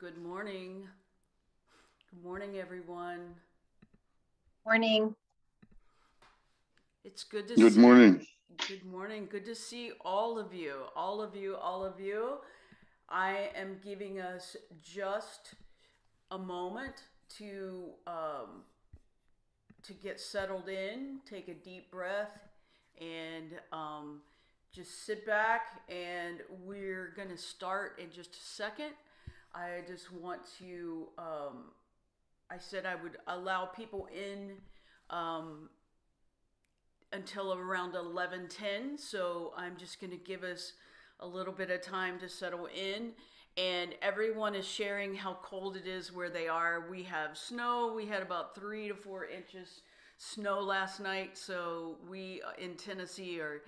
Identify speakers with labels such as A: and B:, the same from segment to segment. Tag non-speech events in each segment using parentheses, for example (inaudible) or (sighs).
A: Good morning. Good morning, everyone.
B: Morning.
A: It's good to
C: Good
A: see.
C: morning.
A: Good morning. Good to see all of you. All of you. All of you. I am giving us just a moment to um, to get settled in. Take a deep breath and um, just sit back. And we're gonna start in just a second. I just want to. Um, I said I would allow people in um, until around 11:10 so I'm just going to give us a little bit of time to settle in and everyone is sharing how cold it is where they are we have snow we had about 3 to 4 inches snow last night so we uh, in Tennessee are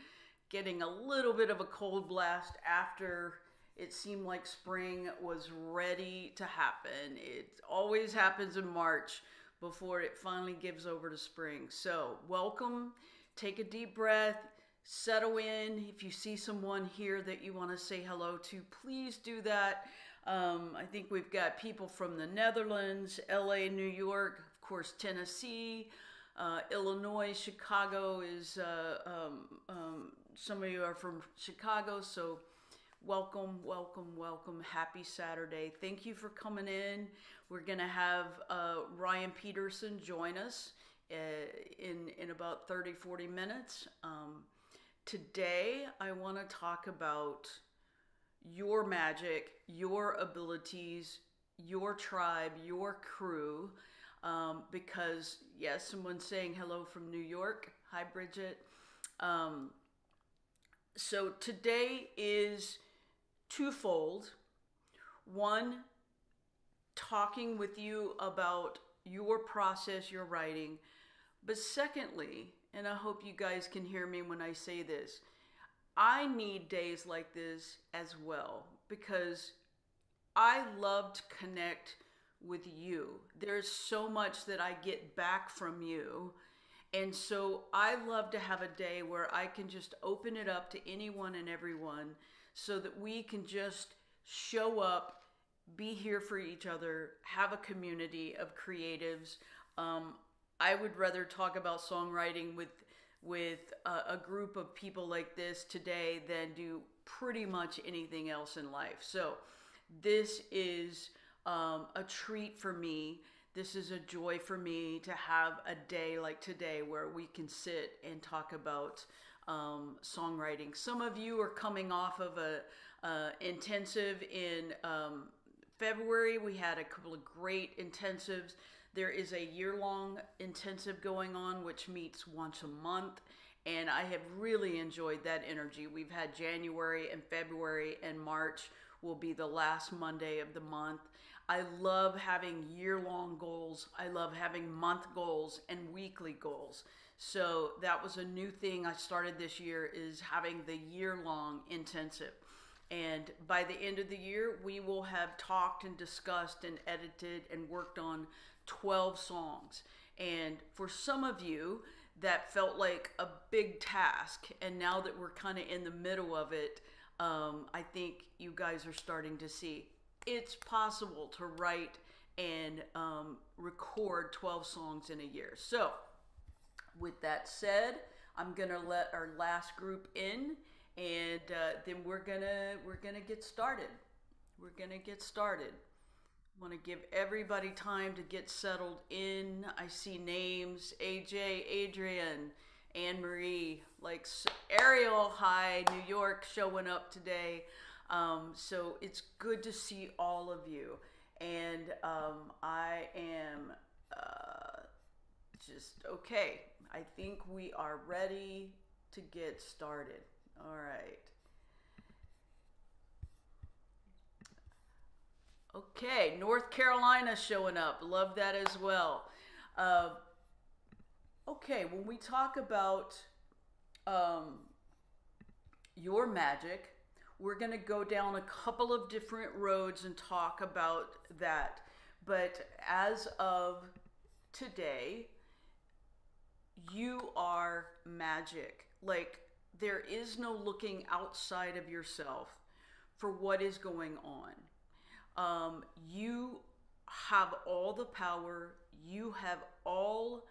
A: getting a little bit of a cold blast after it seemed like spring was ready to happen it always happens in March before it finally gives over to spring so welcome take a deep breath, settle in. If you see someone here that you want to say hello to, please do that. Um, I think we've got people from the Netherlands, LA, New York, of course, Tennessee, uh, Illinois, Chicago is, uh, um, um, some of you are from Chicago, so welcome, welcome, welcome. Happy Saturday. Thank you for coming in. We're going to have uh, Ryan Petersen join us uh, in, in about 30, 40 minutes. Um, today, I want to talk about your magic, your abilities, your tribe, your crew. Um, because, yes, someone's saying hello from New York. Hi, Bridget. Um, so today is twofold. One, talking with you about your process, your writing. But secondly, and I hope you guys can hear me when I say this, I need days like this as well because I love to connect with you. There's so much that I get back from you. And so I love to have a day where I can just open it up to anyone and everyone so that we can just show up, be here for each other, have a community of creatives. Um, I would rather talk about songwriting with with a, a group of people like this today than do pretty much anything else in life. So this is um, a treat for me. This is a joy for me to have a day like today where we can sit and talk about um, songwriting. Some of you are coming off of a uh, intensive in um, February. We had a couple of great intensives. There is a year long intensive going on, which meets once a month. And I have really enjoyed that energy. We've had January and February, and March will be the last Monday of the month. I love having year long goals. I love having month goals and weekly goals. So that was a new thing I started this year is having the year long intensive. And by the end of the year, we will have talked and discussed and edited and worked on 12 songs. And for some of you, that felt like a big task. And now that we're kind of in the middle of it, um, I think you guys are starting to see it's possible to write and um, record 12 songs in a year. So, with that said, I'm gonna let our last group in, and uh, then we're gonna we're gonna get started. We're gonna get started. Want to give everybody time to get settled in. I see names: AJ, Adrian, Anne Marie, like Ariel. Hi, New York, showing up today. Um, so it's good to see all of you, and um, I am uh, just okay. I think we are ready to get started. All right. Okay, North Carolina showing up. Love that as well. Uh, okay, when we talk about um, your magic, we're going to go down a couple of different roads and talk about that. But as of today, you are magic. Like, there is no looking outside of yourself for what is going on. Um, you have all the power, you have all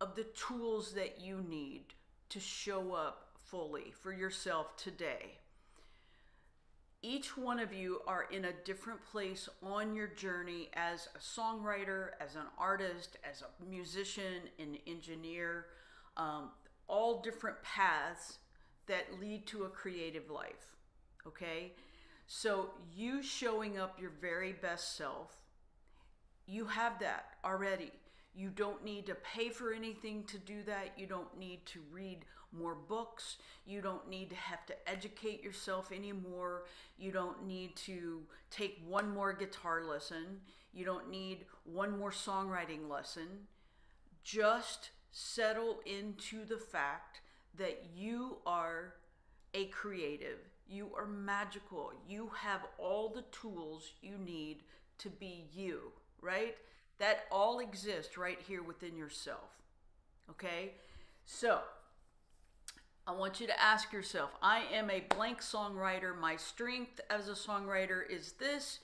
A: of the tools that you need to show up fully for yourself today. Each one of you are in a different place on your journey as a songwriter, as an artist, as a musician, an engineer, um, all different paths that lead to a creative life. Okay? So, you showing up your very best self, you have that already. You don't need to pay for anything to do that. You don't need to read more books. You don't need to have to educate yourself anymore. You don't need to take one more guitar lesson. You don't need one more songwriting lesson. Just settle into the fact that you are a creative. You are magical. You have all the tools you need to be you, right? That all exists right here within yourself. Okay? So, I want you to ask yourself I am a blank songwriter. My strength as a songwriter is this.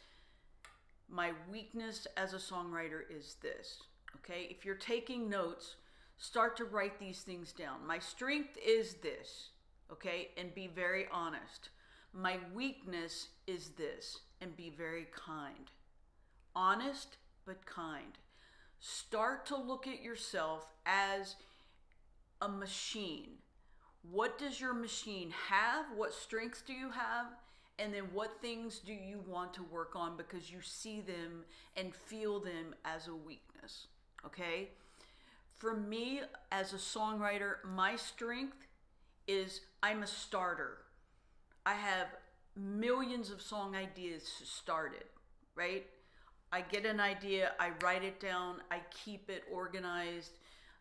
A: My weakness as a songwriter is this. Okay? If you're taking notes, start to write these things down. My strength is this. Okay? And be very honest. My weakness is this. And be very kind. Honest, but kind. Start to look at yourself as a machine. What does your machine have? What strengths do you have? And then what things do you want to work on because you see them and feel them as a weakness? Okay? For me, as a songwriter, my strength is I'm a starter. I have millions of song ideas started, right? I get an idea, I write it down, I keep it organized,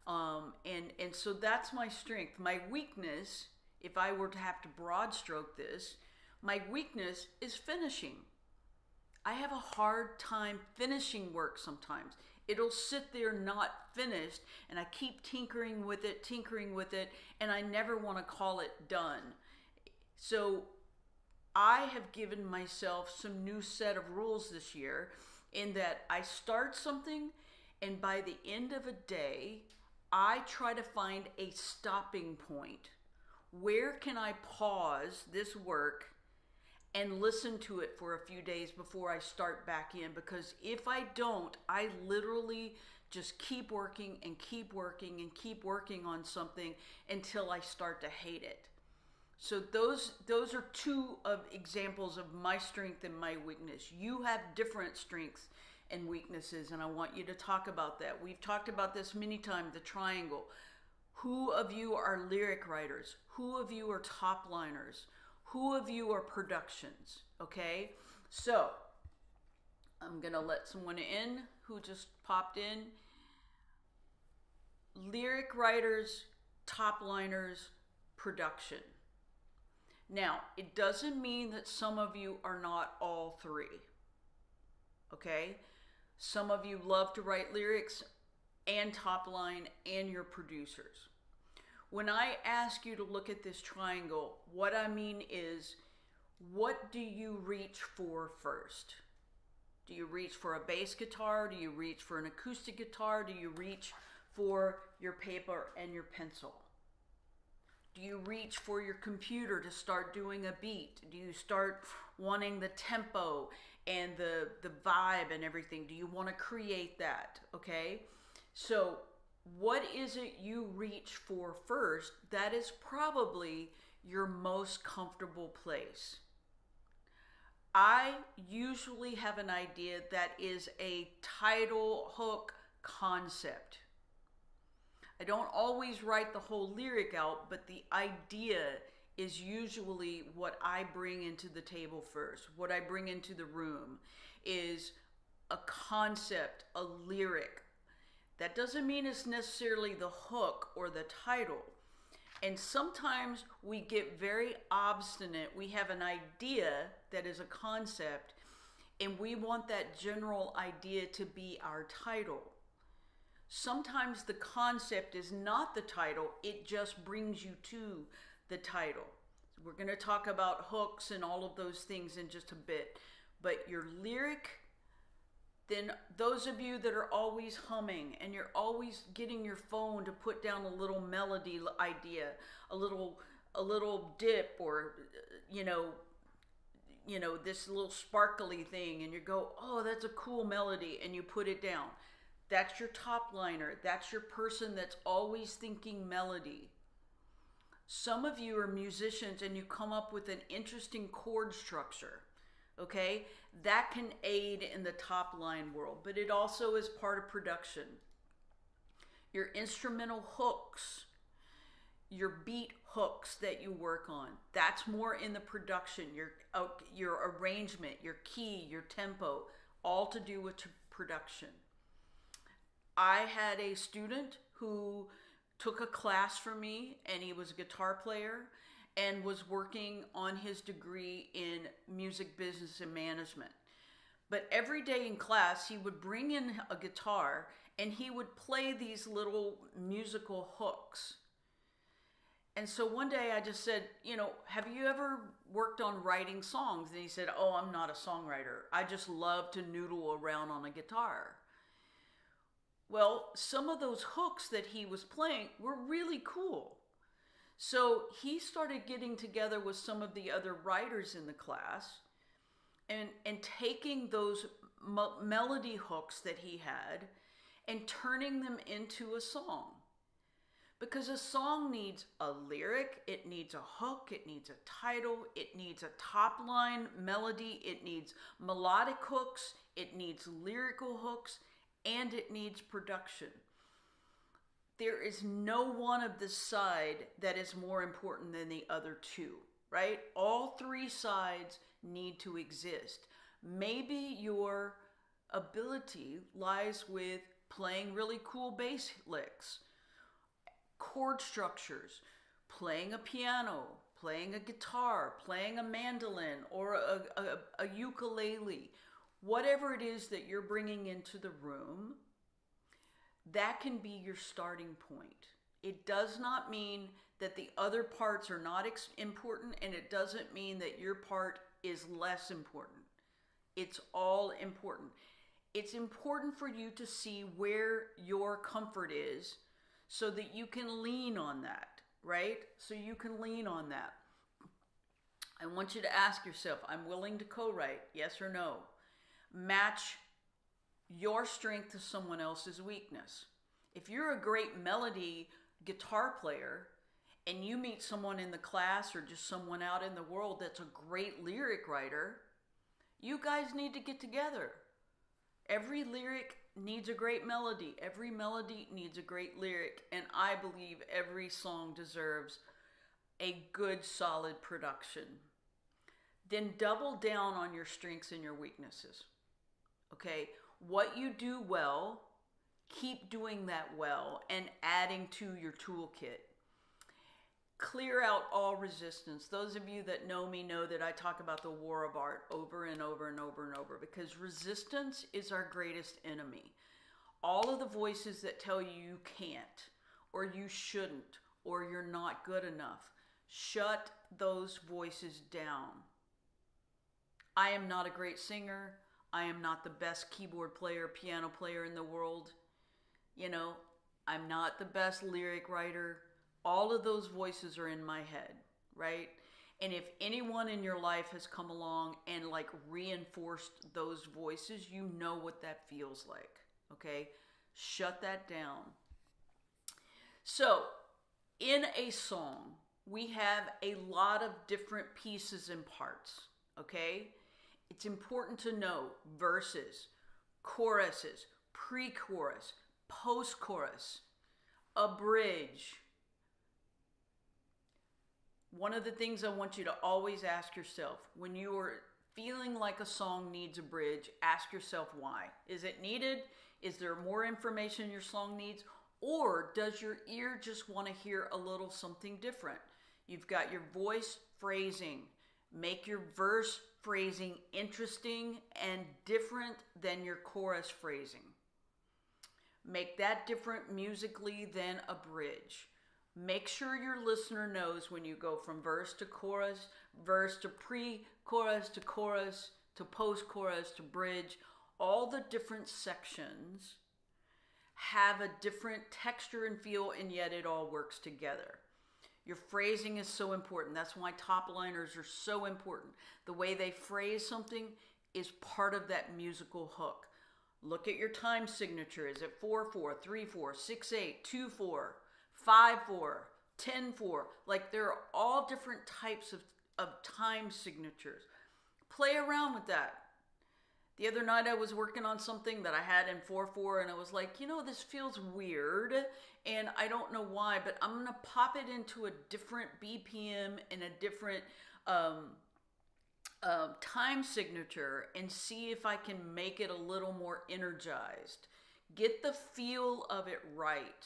A: um, and and so that's my strength. My weakness, if I were to have to broad stroke this, my weakness is finishing. I have a hard time finishing work sometimes. It'll sit there not finished, and I keep tinkering with it, tinkering with it, and I never want to call it done. So I have given myself some new set of rules this year in that I start something, and by the end of a day, I try to find a stopping point. Where can I pause this work and listen to it for a few days before I start back in? Because if I don't, I literally just keep working and keep working and keep working on something until I start to hate it. So those those are two of examples of my strength and my weakness. You have different strengths and weaknesses and I want you to talk about that. We've talked about this many times, the triangle. Who of you are lyric writers? Who of you are top liners? Who of you are productions? Okay? So, I'm to let someone in who just popped in. Lyric writers, top liners, production. Now, it doesn't mean that some of you are not all three. Okay? Some of you love to write lyrics and top line and your producers. When I ask you to look at this triangle, what I mean is what do you reach for first? Do you reach for a bass guitar? Do you reach for an acoustic guitar? Do you reach for your paper and your pencil? Do you reach for your computer to start doing a beat? Do you start wanting the tempo and the the vibe and everything? Do you want to create that? Okay? So, what is it you reach for first? That is probably your most comfortable place. I usually have an idea that is a title hook concept. I don't always write the whole lyric out, but the idea is usually what I bring into the table first. What I bring into the room is a concept, a lyric. That doesn't mean it's necessarily the hook or the title. And sometimes we get very obstinate. We have an idea that is a concept, and we want that general idea to be our title sometimes the concept is not the title, it just brings you to the title. We're going to talk about hooks and all of those things in just a bit. But your lyric, then those of you that are always humming and you're always getting your phone to put down a little melody idea, a little a little dip or you know you know this little sparkly thing and you go, "Oh, that's a cool melody," and you put it down. That's your top liner. That's your person that's always thinking melody. Some of you are musicians and you come up with an interesting chord structure. Okay? That can aid in the top line world, but it also is part of production. Your instrumental hooks, your beat hooks that you work on, that's more in the production. Your uh, your arrangement, your key, your tempo, all to do with production. I had a student who took a class from me and he was a guitar player and was working on his degree in music business and management. But every day in class, he would bring in a guitar and he would play these little musical hooks. And so one day I just said, You know, have you ever worked on writing songs? And he said, Oh, I'm not a songwriter. I just love to noodle around on a guitar. Well, some of those hooks that he was playing were really cool. So he started getting together with some of the other writers in the class and, and taking those melody hooks that he had and turning them into a song. Because a song needs a lyric, it needs a hook, it needs a title, it needs a top line melody, it needs melodic hooks, it needs lyrical hooks, and it needs production. There is no one of the side that is more important than the other two, right? All three sides need to exist. Maybe your ability lies with playing really cool bass licks, chord structures, playing a piano, playing a guitar, playing a mandolin or a, a, a ukulele, whatever it is that you're bringing into the room, that can be your starting point. It does not mean that the other parts are not ex- important, and it doesn't mean that your part is less important. It's all important. It's important for you to see where your comfort is so that you can lean on that, right? So you can lean on that. I want you to ask yourself, I'm willing to co write, yes or no? Match your strength to someone else's weakness. If you're a great melody guitar player and you meet someone in the class or just someone out in the world that's a great lyric writer, you guys need to get together. Every lyric needs a great melody, every melody needs a great lyric, and I believe every song deserves a good, solid production. Then double down on your strengths and your weaknesses. Okay, what you do well, keep doing that well and adding to your toolkit. Clear out all resistance. Those of you that know me know that I talk about the war of art over and over and over and over because resistance is our greatest enemy. All of the voices that tell you you can't, or you shouldn't, or you're not good enough, shut those voices down. I am not a great singer. I am not the best keyboard player, piano player in the world. You know, I'm not the best lyric writer. All of those voices are in my head, right? And if anyone in your life has come along and like reinforced those voices, you know what that feels like, okay? Shut that down. So, in a song, we have a lot of different pieces and parts, okay? It's important to know verses, choruses, pre chorus, post chorus, a bridge. One of the things I want you to always ask yourself when you are feeling like a song needs a bridge, ask yourself why. Is it needed? Is there more information your song needs? Or does your ear just want to hear a little something different? You've got your voice phrasing. Make your verse phrasing interesting and different than your chorus phrasing. Make that different musically than a bridge. Make sure your listener knows when you go from verse to chorus, verse to pre chorus to chorus to post chorus to bridge, all the different sections have a different texture and feel, and yet it all works together. Your phrasing is so important. That's why top liners are so important. The way they phrase something is part of that musical hook. Look at your time signature. Is it 4 4, 3 4, 6 8, 2 4, 5 4, 10 4? Like there are all different types of, of time signatures. Play around with that. The other night I was working on something that I had in 4 4 and I was like, you know, this feels weird and I don't know why, but I'm going to pop it into a different BPM and a different um, uh, time signature and see if I can make it a little more energized. Get the feel of it right.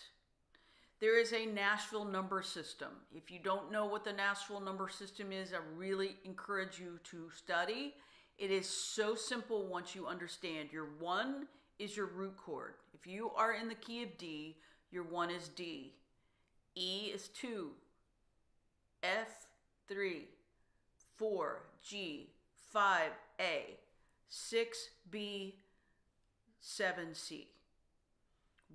A: There is a Nashville number system. If you don't know what the Nashville number system is, I really encourage you to study it is so simple once you understand. Your one is your root chord. If you are in the key of D, your one is D. E is two. F, three. Four, G. Five, A. Six, B. Seven, C.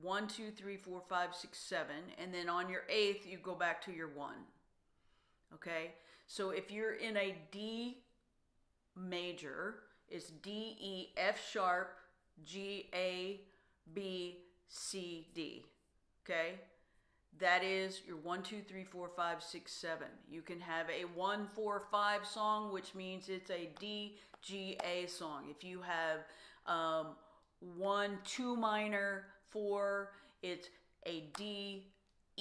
A: One, two, three, four, five, six, seven. And then on your eighth, you go back to your one. Okay? So if you're in a D major is D E F sharp G A B C D. Okay? That is your one, two, three, four, five, six, seven. You can have a one, four, five song, which means it's a D G A song. If you have um, one, two minor, four, it's a D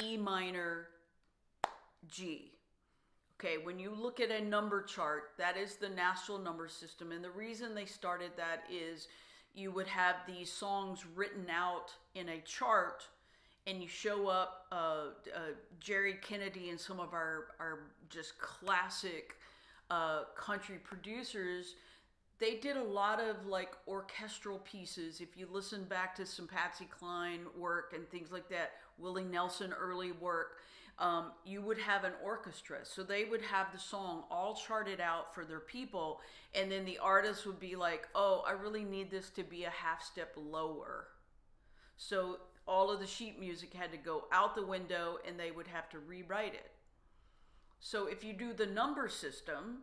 A: E minor G. Okay, when you look at a number chart, that is the Nashville number system. And the reason they started that is you would have these songs written out in a chart and you show up uh, uh, Jerry Kennedy and some of our, our just classic uh, country producers. They did a lot of like orchestral pieces. If you listen back to some Patsy Cline work and things like that, Willie Nelson early work, um, you would have an orchestra. So they would have the song all charted out for their people, and then the artist would be like, oh, I really need this to be a half step lower. So all of the sheet music had to go out the window and they would have to rewrite it. So if you do the number system,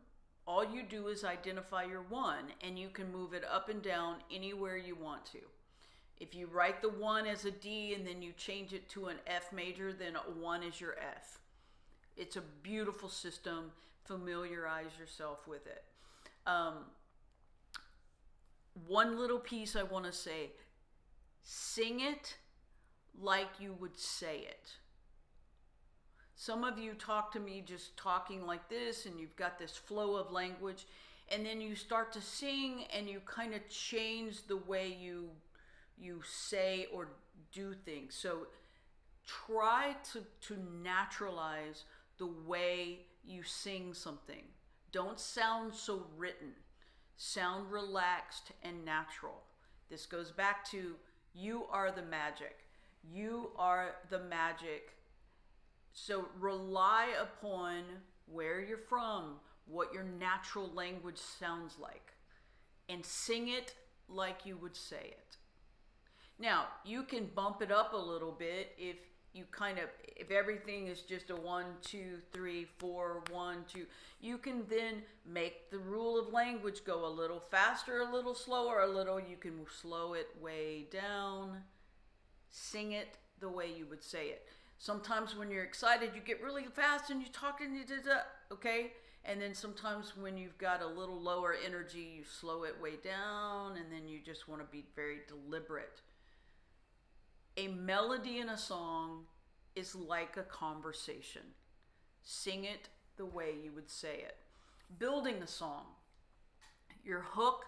A: all you do is identify your one and you can move it up and down anywhere you want to. If you write the one as a D and then you change it to an F major, then one is your F. It's a beautiful system. Familiarize yourself with it. Um, one little piece I want to say sing it like you would say it. Some of you talk to me just talking like this, and you've got this flow of language, and then you start to sing and you kind of change the way you you say or do things. So try to, to naturalize the way you sing something. Don't sound so written. Sound relaxed and natural. This goes back to you are the magic. You are the magic. So rely upon where you're from, what your natural language sounds like, and sing it like you would say it. Now, you can bump it up a little bit if you kind of, if everything is just a one, two, three, four, one, two, you can then make the rule of language go a little faster, a little slower, a little, you can slow it way down, sing it the way you would say it. Sometimes when you're excited, you get really fast and you talk and you did that, okay? And then sometimes when you've got a little lower energy, you slow it way down and then you just want to be very deliberate a melody in a song is like a conversation. Sing it the way you would say it. Building a song, your hook,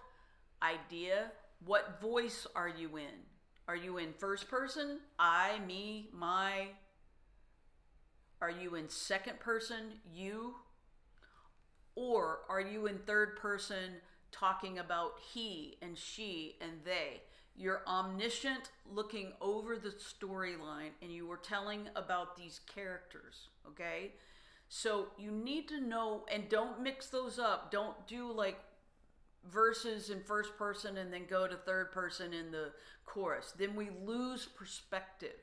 A: idea, what voice are you in? Are you in first person? I, me, my? Are you in second person? You? Or are you in third person talking about he and she and they? You're omniscient looking over the storyline and you are telling about these characters, okay? So you need to know and don't mix those up. Don't do like verses in first person and then go to third person in the chorus. Then we lose perspective.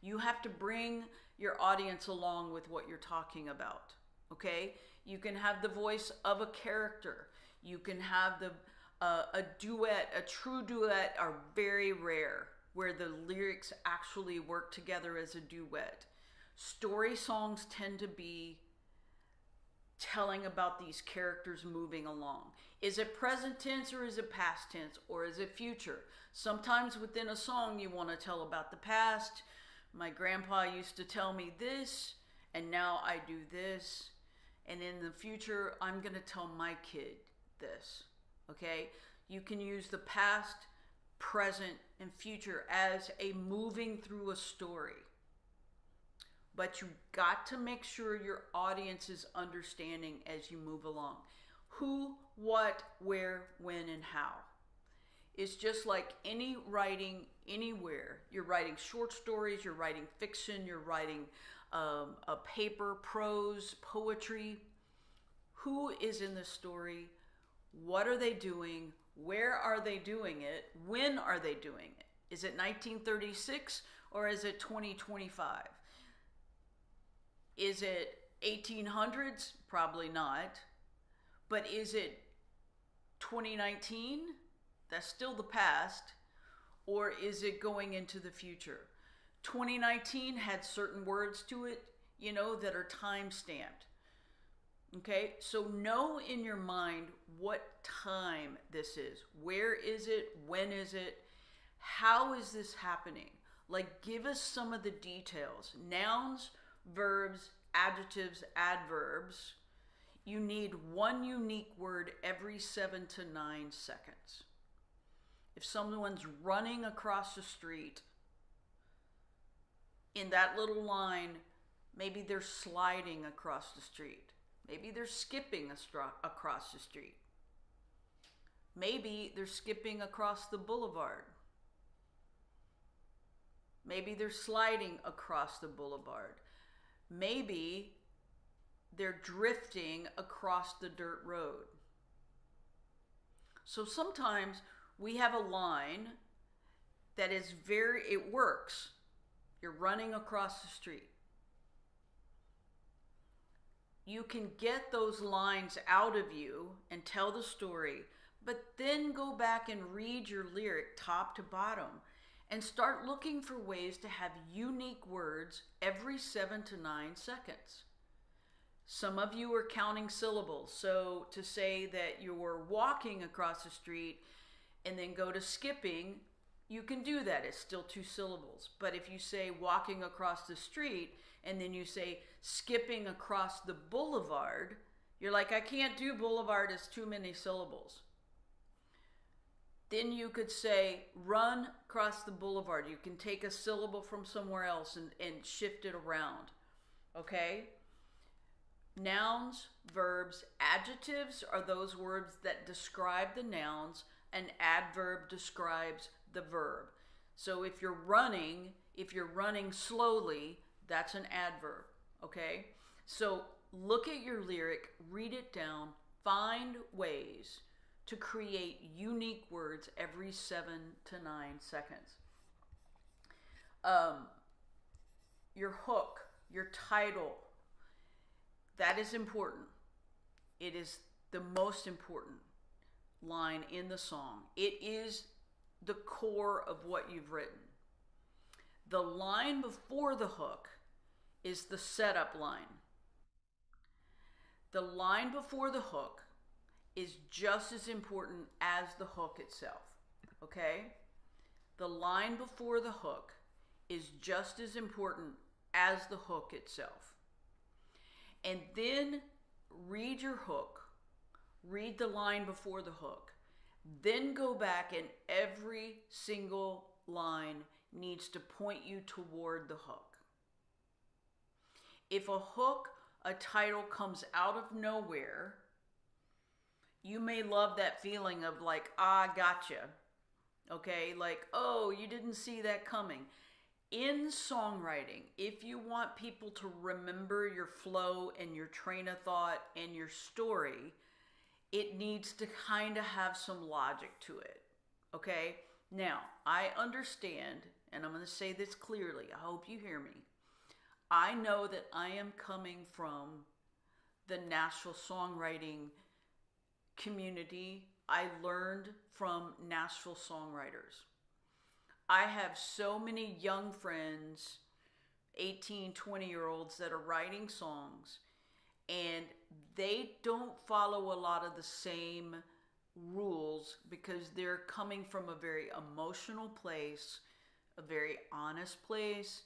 A: You have to bring your audience along with what you're talking about. Okay? You can have the voice of a character. You can have the uh, a duet, a true duet are very rare where the lyrics actually work together as a duet. Story songs tend to be telling about these characters moving along. Is it present tense or is it past tense or is it future? Sometimes within a song, you want to tell about the past. My grandpa used to tell me this, and now I do this. And in the future, I'm going to tell my kid this. Okay? You can use the past, present, and future as a moving through a story but you got to make sure your audience is understanding as you move along. Who, what, where, when, and how. It's just like any writing anywhere. You're writing short stories, you're writing fiction, you're writing um, a paper, prose, poetry. Who is in the story? What are they doing? Where are they doing it? When are they doing it? Is it 1936 or is it 2025? Is it 1800s? Probably not. But is it 2019? That's still the past. Or is it going into the future? 2019 had certain words to it, you know, that are time stamped. Okay, so know in your mind what time this is. Where is it? When is it? How is this happening? Like, give us some of the details. Nouns verbs, adjectives, adverbs, you need one unique word every seven to nine seconds. If someone's running across the street, in that little line, maybe they're sliding across the street. Maybe they're skipping across the street. Maybe they're skipping across the boulevard. Maybe they're sliding across the boulevard maybe they're drifting across the dirt road. So sometimes we have a line that is very, it works. You're running across the street. You can get those lines out of you and tell the story, but then go back and read your lyric top to bottom and start looking for ways to have unique words every seven to nine seconds. Some of you are counting syllables. So to say that you're walking across the street and then go to skipping, you can do that. It's still two syllables. But if you say walking across the street and then you say skipping across the boulevard, you're like, I can't do boulevard, it's too many syllables. Then you could say run across the boulevard. You can take a syllable from somewhere else and, and shift it around. Okay? Nouns, verbs, adjectives are those words that describe the nouns. An adverb describes the verb. So if you're running, if you're running slowly, that's an adverb. Okay? So look at your lyric, read it down, find ways to create unique words every seven to nine seconds. Um, your hook, your title, that is important. It is the most important line in the song. It is the core of what you've written. The line before the hook is the setup line. The line before the hook is just as important as the hook itself. Okay? The line before the hook is just as important as the hook itself. And then read your hook, read the line before the hook, then go back and every single line needs to point you toward the hook. If a hook, a title comes out of nowhere, you may love that feeling of like, ah, gotcha. Okay, like, oh, you didn't see that coming. In songwriting, if you want people to remember your flow and your train of thought and your story, it needs to kind of have some logic to it. Okay? Now, I understand, and I'm going to say this clearly. I hope you hear me. I know that I am coming from the Nashville songwriting community. I learned from Nashville songwriters. I have so many young friends, 18, 20 year olds, that are writing songs, and they don't follow a lot of the same rules because they're coming from a very emotional place, a very honest place,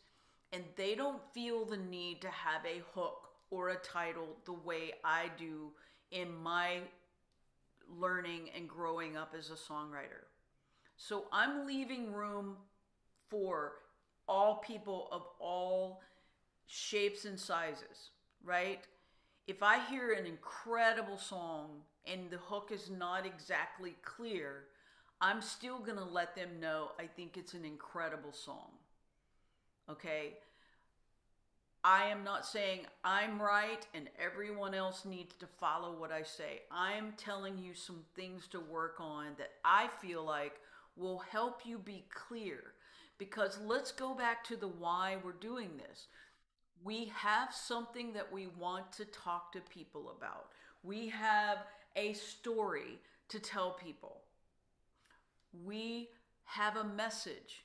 A: and they don't feel the need to have a hook or a title the way I do in my learning and growing up as a songwriter. So I'm leaving room for all people of all shapes and sizes, right? If I hear an incredible song and the hook is not exactly clear, I'm still going to let them know I think it's an incredible song. Okay? I am not saying I'm right and everyone else needs to follow what I say. I am telling you some things to work on that I feel like will help you be clear. Because let's go back to the why we're doing this. We have something that we want to talk to people about. We have a story to tell people. We have a message,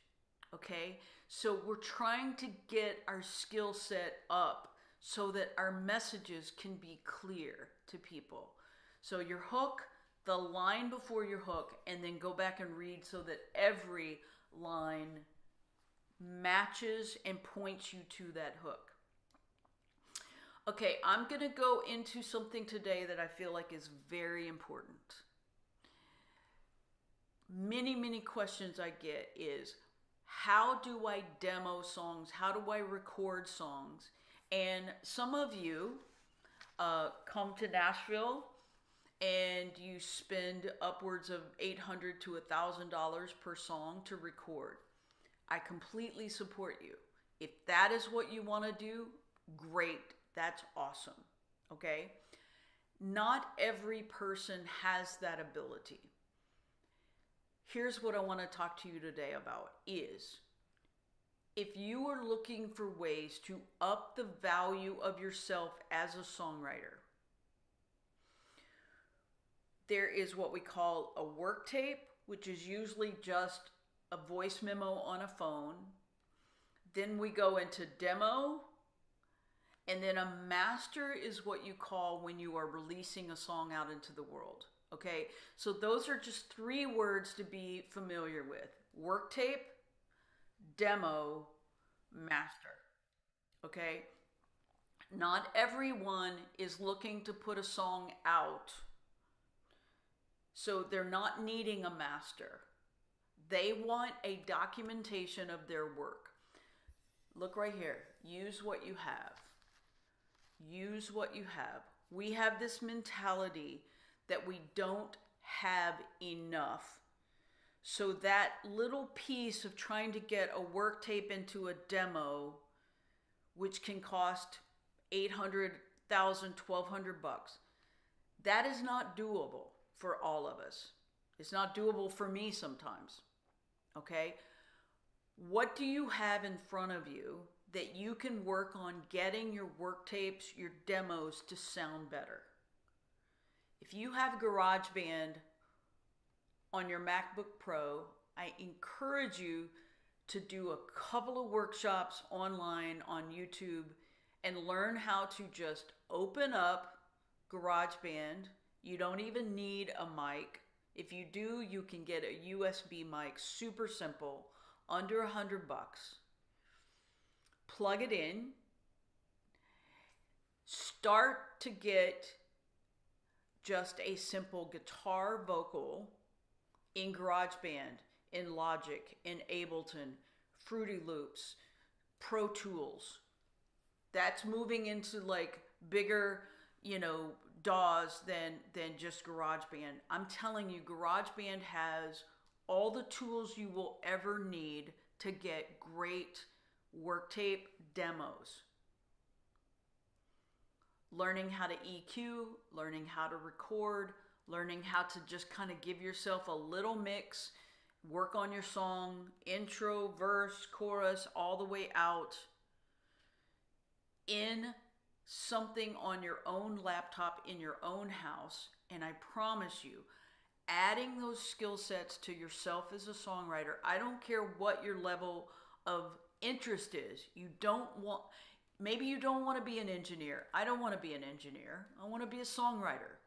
A: okay? So we're trying to get our skill set up so that our messages can be clear to people. So your hook, the line before your hook, and then go back and read so that every line matches and points you to that hook. Okay, I'm going to go into something today that I feel like is very important. Many, many questions I get is how do I demo songs? How do I record songs? And some of you uh, come to Nashville and you spend upwards of 800 to $1,000 per song to record. I completely support you. If that is what you want to do, great. That's awesome. Okay? Not every person has that ability. Here's what I want to talk to you today about is if you are looking for ways to up the value of yourself as a songwriter, there is what we call a work tape, which is usually just a voice memo on a phone. Then we go into demo. And then a master is what you call when you are releasing a song out into the world. Okay, so those are just three words to be familiar with work tape, demo, master. Okay, not everyone is looking to put a song out, so they're not needing a master. They want a documentation of their work. Look right here. Use what you have. Use what you have. We have this mentality that we don't have enough. So that little piece of trying to get a work tape into a demo, which can cost 800,000, 1200 bucks, that is not doable for all of us. It's not doable for me sometimes. Okay? What do you have in front of you that you can work on getting your work tapes, your demos to sound better? If you have GarageBand on your MacBook Pro, I encourage you to do a couple of workshops online on YouTube and learn how to just open up GarageBand. You don't even need a mic. If you do, you can get a USB mic, super simple, under a hundred bucks. Plug it in. Start to get just a simple guitar vocal in GarageBand, in Logic, in Ableton, Fruity Loops, Pro Tools. That's moving into like bigger, you know, DAWs than than just GarageBand. I'm telling you, GarageBand has all the tools you will ever need to get great work tape demos learning how to EQ, learning how to record, learning how to just kind of give yourself a little mix, work on your song, intro, verse, chorus, all the way out in something on your own laptop in your own house. And I promise you, adding those skill sets to yourself as a songwriter, I don't care what your level of interest is. You don't want, maybe you don't want to be an engineer. I don't want to be an engineer. I want to be a songwriter.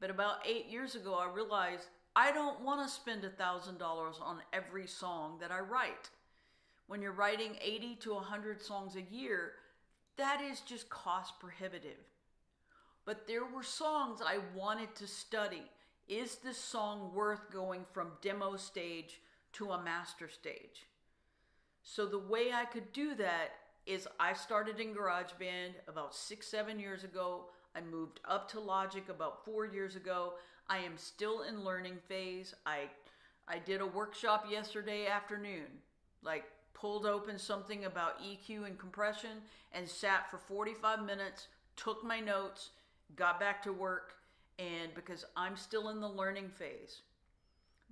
A: But about eight years ago, I realized I don't want to spend a $1,000 on every song that I write. When you're writing 80 to 100 songs a year, that is just cost prohibitive. But there were songs I wanted to study. Is this song worth going from demo stage to a master stage? So the way I could do that is I started in GarageBand about six, seven years ago. I moved up to Logic about four years ago. I am still in learning phase. I I did a workshop yesterday afternoon, like pulled open something about EQ and compression and sat for 45 minutes, took my notes, got back to work, and because I'm still in the learning phase.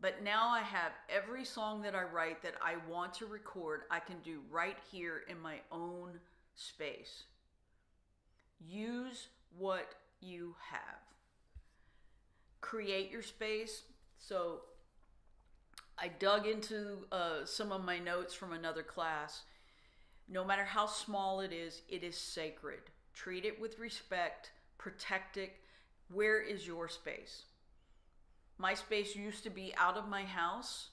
A: But now I have every song that I write that I want to record, I can do right here in my own space. Use what you have. Create your space. So I dug into uh, some of my notes from another class. No matter how small it is, it is sacred. Treat it with respect, protect it. Where is your space? My space used to be out of my house.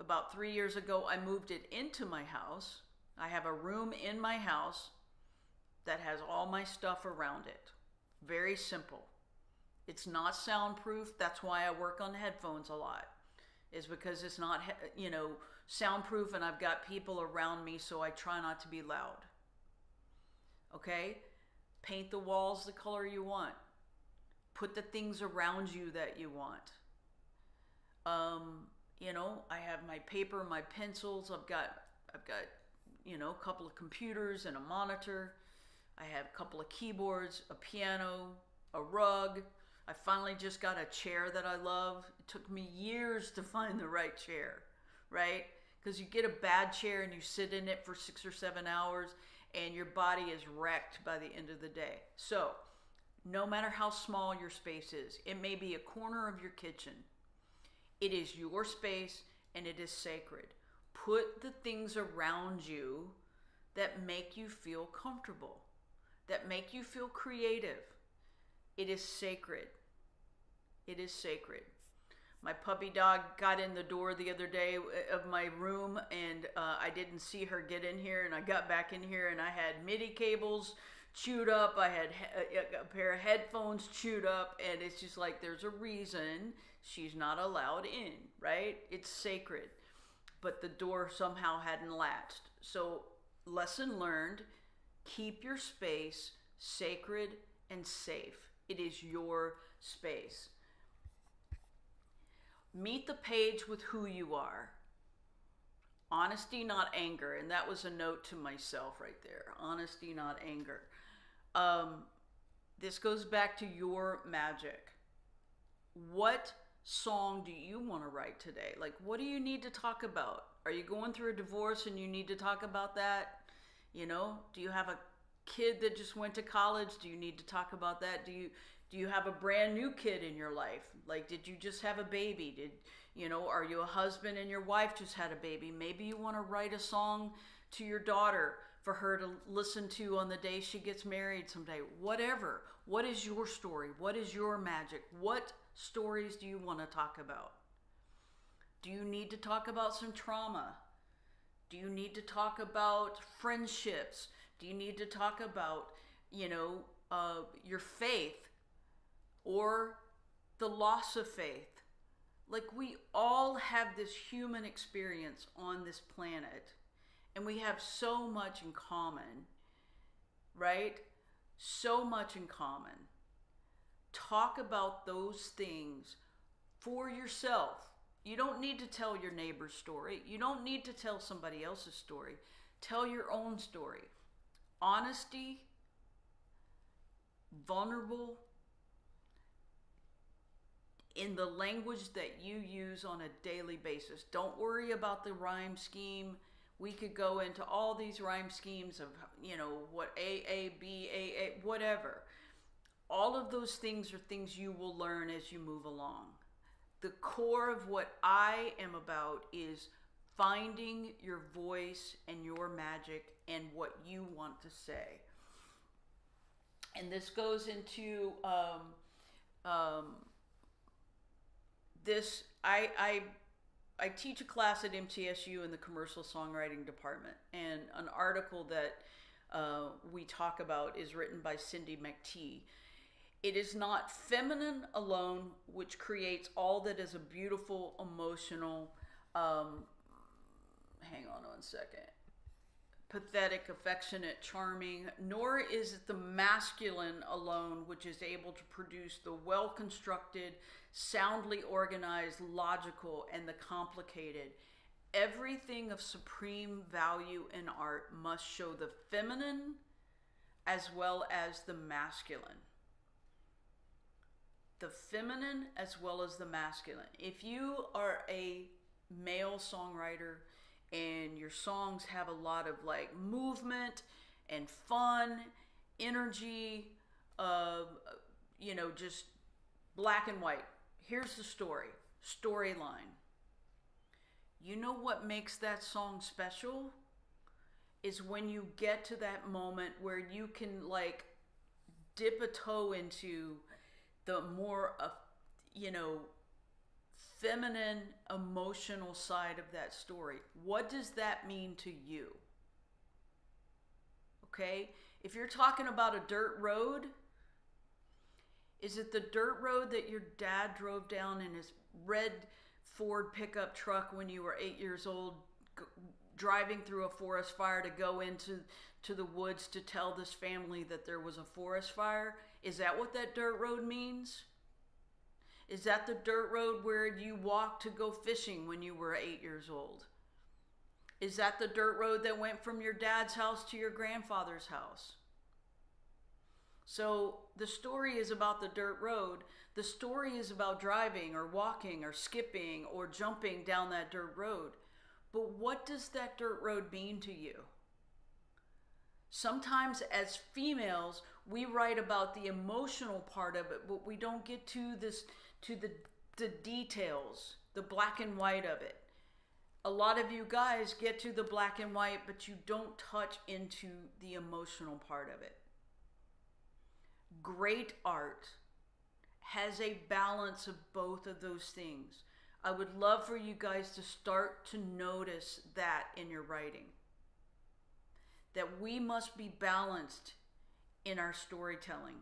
A: About three years ago, I moved it into my house. I have a room in my house that has all my stuff around it. Very simple. It's not soundproof. That's why I work on headphones a lot, is because it's not, you know, soundproof and I've got people around me, so I try not to be loud. Okay? Paint the walls the color you want. Put the things around you that you want. Um, you know, I have my paper, my pencils. I've got, I've got, you know, a couple of computers and a monitor. I have a couple of keyboards, a piano, a rug. I finally just got a chair that I love. It took me years to find the right chair, right? Because you get a bad chair and you sit in it for six or seven hours and your body is wrecked by the end of the day. So, no matter how small your space is, it may be a corner of your kitchen. It is your space and it is sacred. Put the things around you that make you feel comfortable, that make you feel creative. It is sacred. It is sacred. My puppy dog got in the door the other day of my room, and uh, I didn't see her get in here. And I got back in here, and I had MIDI cables chewed up. I had a, a pair of headphones chewed up, and it's just like there's a reason she's not allowed in, right? It's sacred. But the door somehow hadn't latched. So, lesson learned keep your space sacred and safe. It is your space. Meet the page with who you are. Honesty, not anger. And that was a note to myself right there. Honesty, not anger. Um, this goes back to your magic. What song do you want to write today? Like, what do you need to talk about? Are you going through a divorce and you need to talk about that? You know, do you have a kid that just went to college? Do you need to talk about that? Do you do you have a brand new kid in your life? Like, did you just have a baby? Did you know? Are you a husband and your wife just had a baby? Maybe you want to write a song to your daughter for her to listen to on the day she gets married someday. Whatever. What is your story? What is your magic? What stories do you want to talk about? Do you need to talk about some trauma? Do you need to talk about friendships? Do you need to talk about, you know, uh, your faith or the loss of faith? Like, we all have this human experience on this planet and we have so much in common, right? So much in common. Talk about those things for yourself. You don't need to tell your neighbor's story. You don't need to tell somebody else's story. Tell your own story. Honesty, vulnerable, in the language that you use on a daily basis. Don't worry about the rhyme scheme. We could go into all these rhyme schemes of, you know, what A, A, B, A, A, whatever. All of those things are things you will learn as you move along. The core of what I am about is finding your voice and your magic and what you want to say. And this goes into um, um, this. I, I I teach a class at MTSU in the commercial songwriting department, and an article that uh, we talk about is written by Cindy McTee. It is not feminine alone which creates all that is a beautiful, emotional, um, hang on one second, pathetic, affectionate, charming, nor is it the masculine alone which is able to produce the well constructed, soundly organized, logical, and the complicated. Everything of supreme value in art must show the feminine as well as the masculine. The feminine as well as the masculine. If you are a male songwriter, and your songs have a lot of like movement and fun, energy, uh, you know, just black and white. Here's the story storyline. You know what makes that song special? Is when you get to that moment where you can like dip a toe into the more, uh, you know, feminine emotional side of that story. What does that mean to you? Okay? If you're talking about a dirt road, is it the dirt road that your dad drove down in his red Ford pickup truck when you were eight years old, driving through a forest fire to go into to the woods to tell this family that there was a forest fire? Is that what that dirt road means? Is that the dirt road where you walked to go fishing when you were eight years old? Is that the dirt road that went from your dad's house to your grandfather's house? So the story is about the dirt road. The story is about driving or walking or skipping or jumping down that dirt road. But what does that dirt road mean to you? Sometimes, as females, we write about the emotional part of it, but we don't get to this to the the details, the black and white of it. A lot of you guys get to the black and white, but you don't touch into the emotional part of it. Great art has a balance of both of those things. I would love for you guys to start to notice that in your writing. That we must be balanced in our storytelling.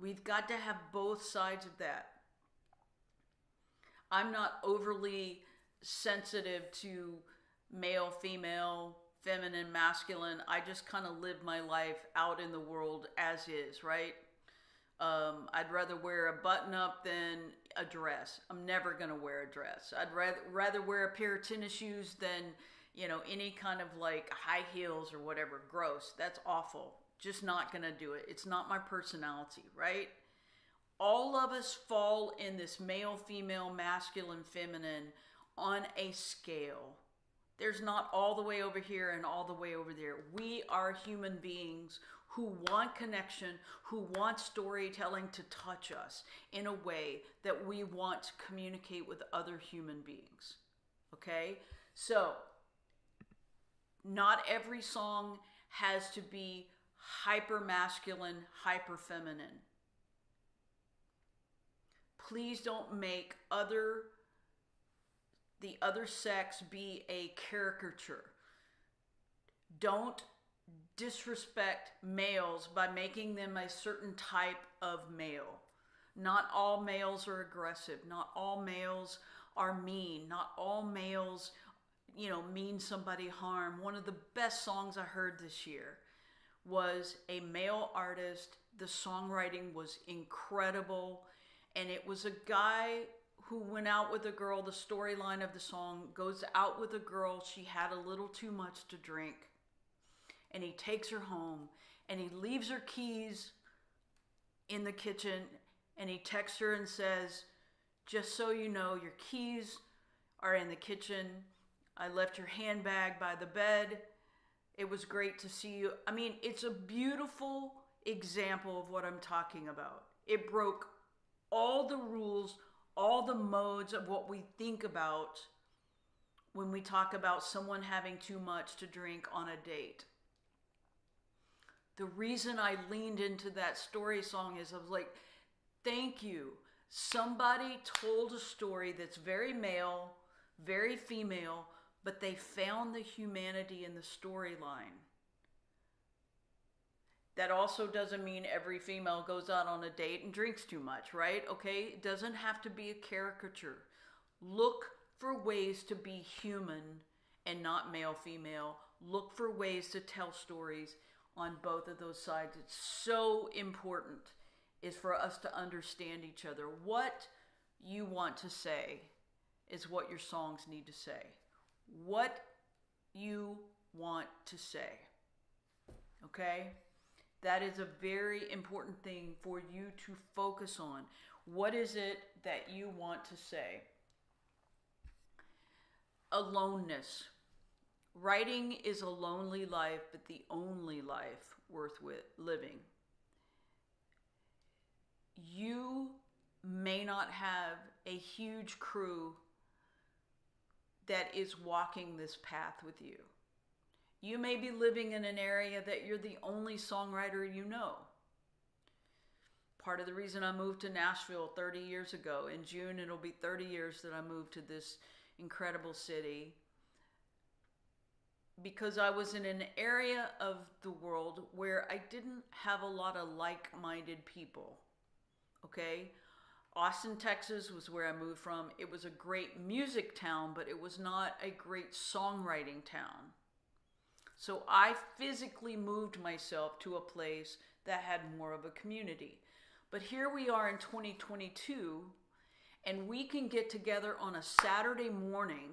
A: We've got to have both sides of that. I'm not overly sensitive to male, female, feminine, masculine. I just kind of live my life out in the world as is, right? Um, I'd rather wear a button up than a dress. I'm never going to wear a dress. I'd rather, rather wear a pair of tennis shoes than, you know, any kind of like high heels or whatever. Gross. That's awful. Just not going to do it. It's not my personality, right? All of us fall in this male, female, masculine, feminine on a scale. There's not all the way over here and all the way over there. We are human beings who want connection, who want storytelling to touch us in a way that we want to communicate with other human beings. Okay? So, not every song has to be hyper masculine, hyper feminine please don't make other the other sex be a caricature. Don't disrespect males by making them a certain type of male. Not all males are aggressive. Not all males are mean. Not all males, you know, mean somebody harm. One of the best songs I heard this year was a male artist. The songwriting was incredible and it was a guy who went out with a girl. The storyline of the song goes out with a girl. She had a little too much to drink, and he takes her home and he leaves her keys in the kitchen and he texts her and says, just so you know, your keys are in the kitchen. I left your handbag by the bed. It was great to see you. I mean, it's a beautiful example of what I'm talking about. It broke all the rules, all the modes of what we think about when we talk about someone having too much to drink on a date. The reason I leaned into that story song is I was like, thank you. Somebody told a story that's very male, very female, but they found the humanity in the storyline. That also doesn't mean every female goes out on a date and drinks too much, right? Okay, it doesn't have to be a caricature. Look for ways to be human and not male female. Look for ways to tell stories on both of those sides. It's so important is for us to understand each other. What you want to say is what your songs need to say. What you want to say. Okay? That is a very important thing for you to focus on. What is it that you want to say? Aloneness. Writing is a lonely life, but the only life worth living. You may not have a huge crew that is walking this path with you. You may be living in an area that you're the only songwriter you know. Part of the reason I moved to Nashville 30 years ago, in June, it'll be 30 years that I moved to this incredible city because I was in an area of the world where I didn't have a lot of like minded people. Okay? Austin, Texas was where I moved from. It was a great music town, but it was not a great songwriting town. So I physically moved myself to a place that had more of a community. But here we are in 2022, and we can get together on a Saturday morning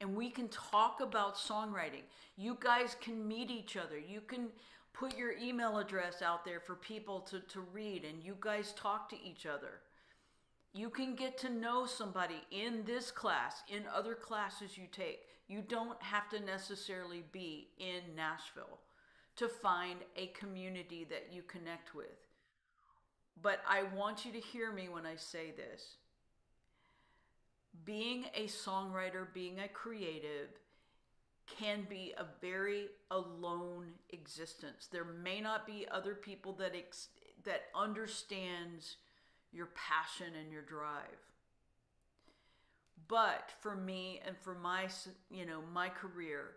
A: and we can talk about songwriting. You guys can meet each other. You can put your email address out there for people to, to read, and you guys talk to each other. You can get to know somebody in this class, in other classes you take. You don't have to necessarily be in Nashville to find a community that you connect with. But I want you to hear me when I say this. Being a songwriter, being a creative, can be a very alone existence. There may not be other people that ex- that understands your passion and your drive. But for me and for my, you know, my career,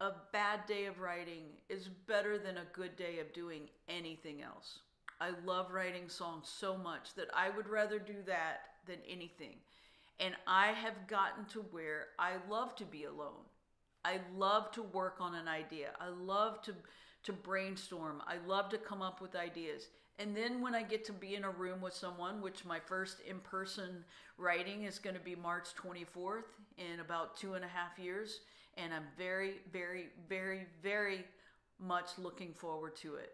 A: a bad day of writing is better than a good day of doing anything else. I love writing songs so much that I would rather do that than anything. And I have gotten to where I love to be alone. I love to work on an idea. I love to to brainstorm. I love to come up with ideas. And then when I get to be in a room with someone, which my first in person writing is going to be March 24th in about two and a half years. And I'm very, very, very, very much looking forward to it.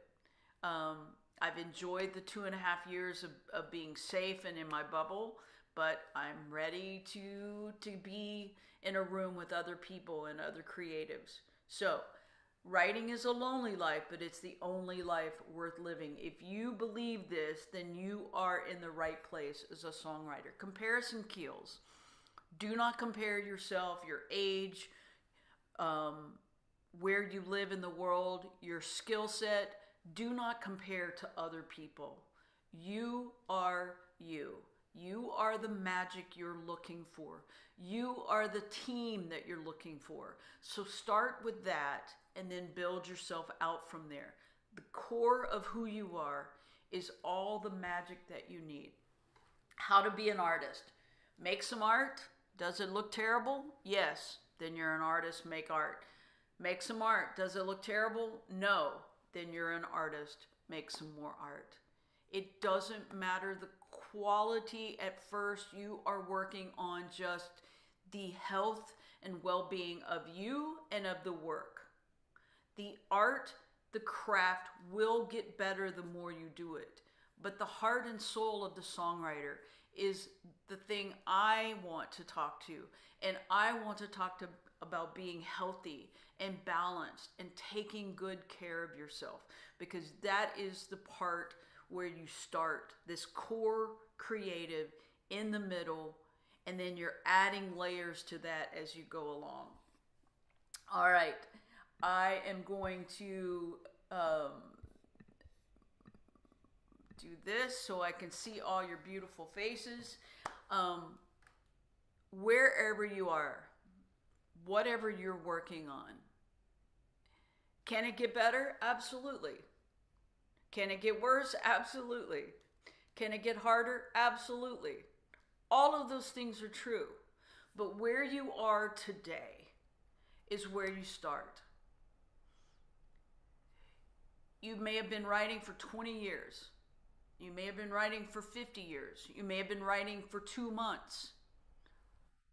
A: Um, I've enjoyed the two and a half years of, of being safe and in my bubble, but I'm ready to to be in a room with other people and other creatives. So Writing is a lonely life, but it's the only life worth living. If you believe this, then you are in the right place as a songwriter. Comparison kills. Do not compare yourself, your age, um, where you live in the world, your skill set. Do not compare to other people. You are you. You are the magic you're looking for. You are the team that you're looking for. So start with that and then build yourself out from there. The core of who you are is all the magic that you need. How to be an artist. Make some art. Does it look terrible? Yes. Then you're an artist. Make art. Make some art. Does it look terrible? No. Then you're an artist. Make some more art. It doesn't matter the quality at first. You are working on just the health and well being of you and of the work. The art, the craft will get better the more you do it. But the heart and soul of the songwriter is the thing I want to talk to. And I want to talk to about being healthy and balanced and taking good care of yourself because that is the part where you start this core creative in the middle and then you're adding layers to that as you go along. All right, I am going to um, do this so I can see all your beautiful faces. Um, wherever you are, whatever you're working on, can it get better? Absolutely. Can it get worse? Absolutely. Can it get harder? Absolutely. All of those things are true. But where you are today is where you start. You may have been writing for 20 years. You may have been writing for 50 years. You may have been writing for two months.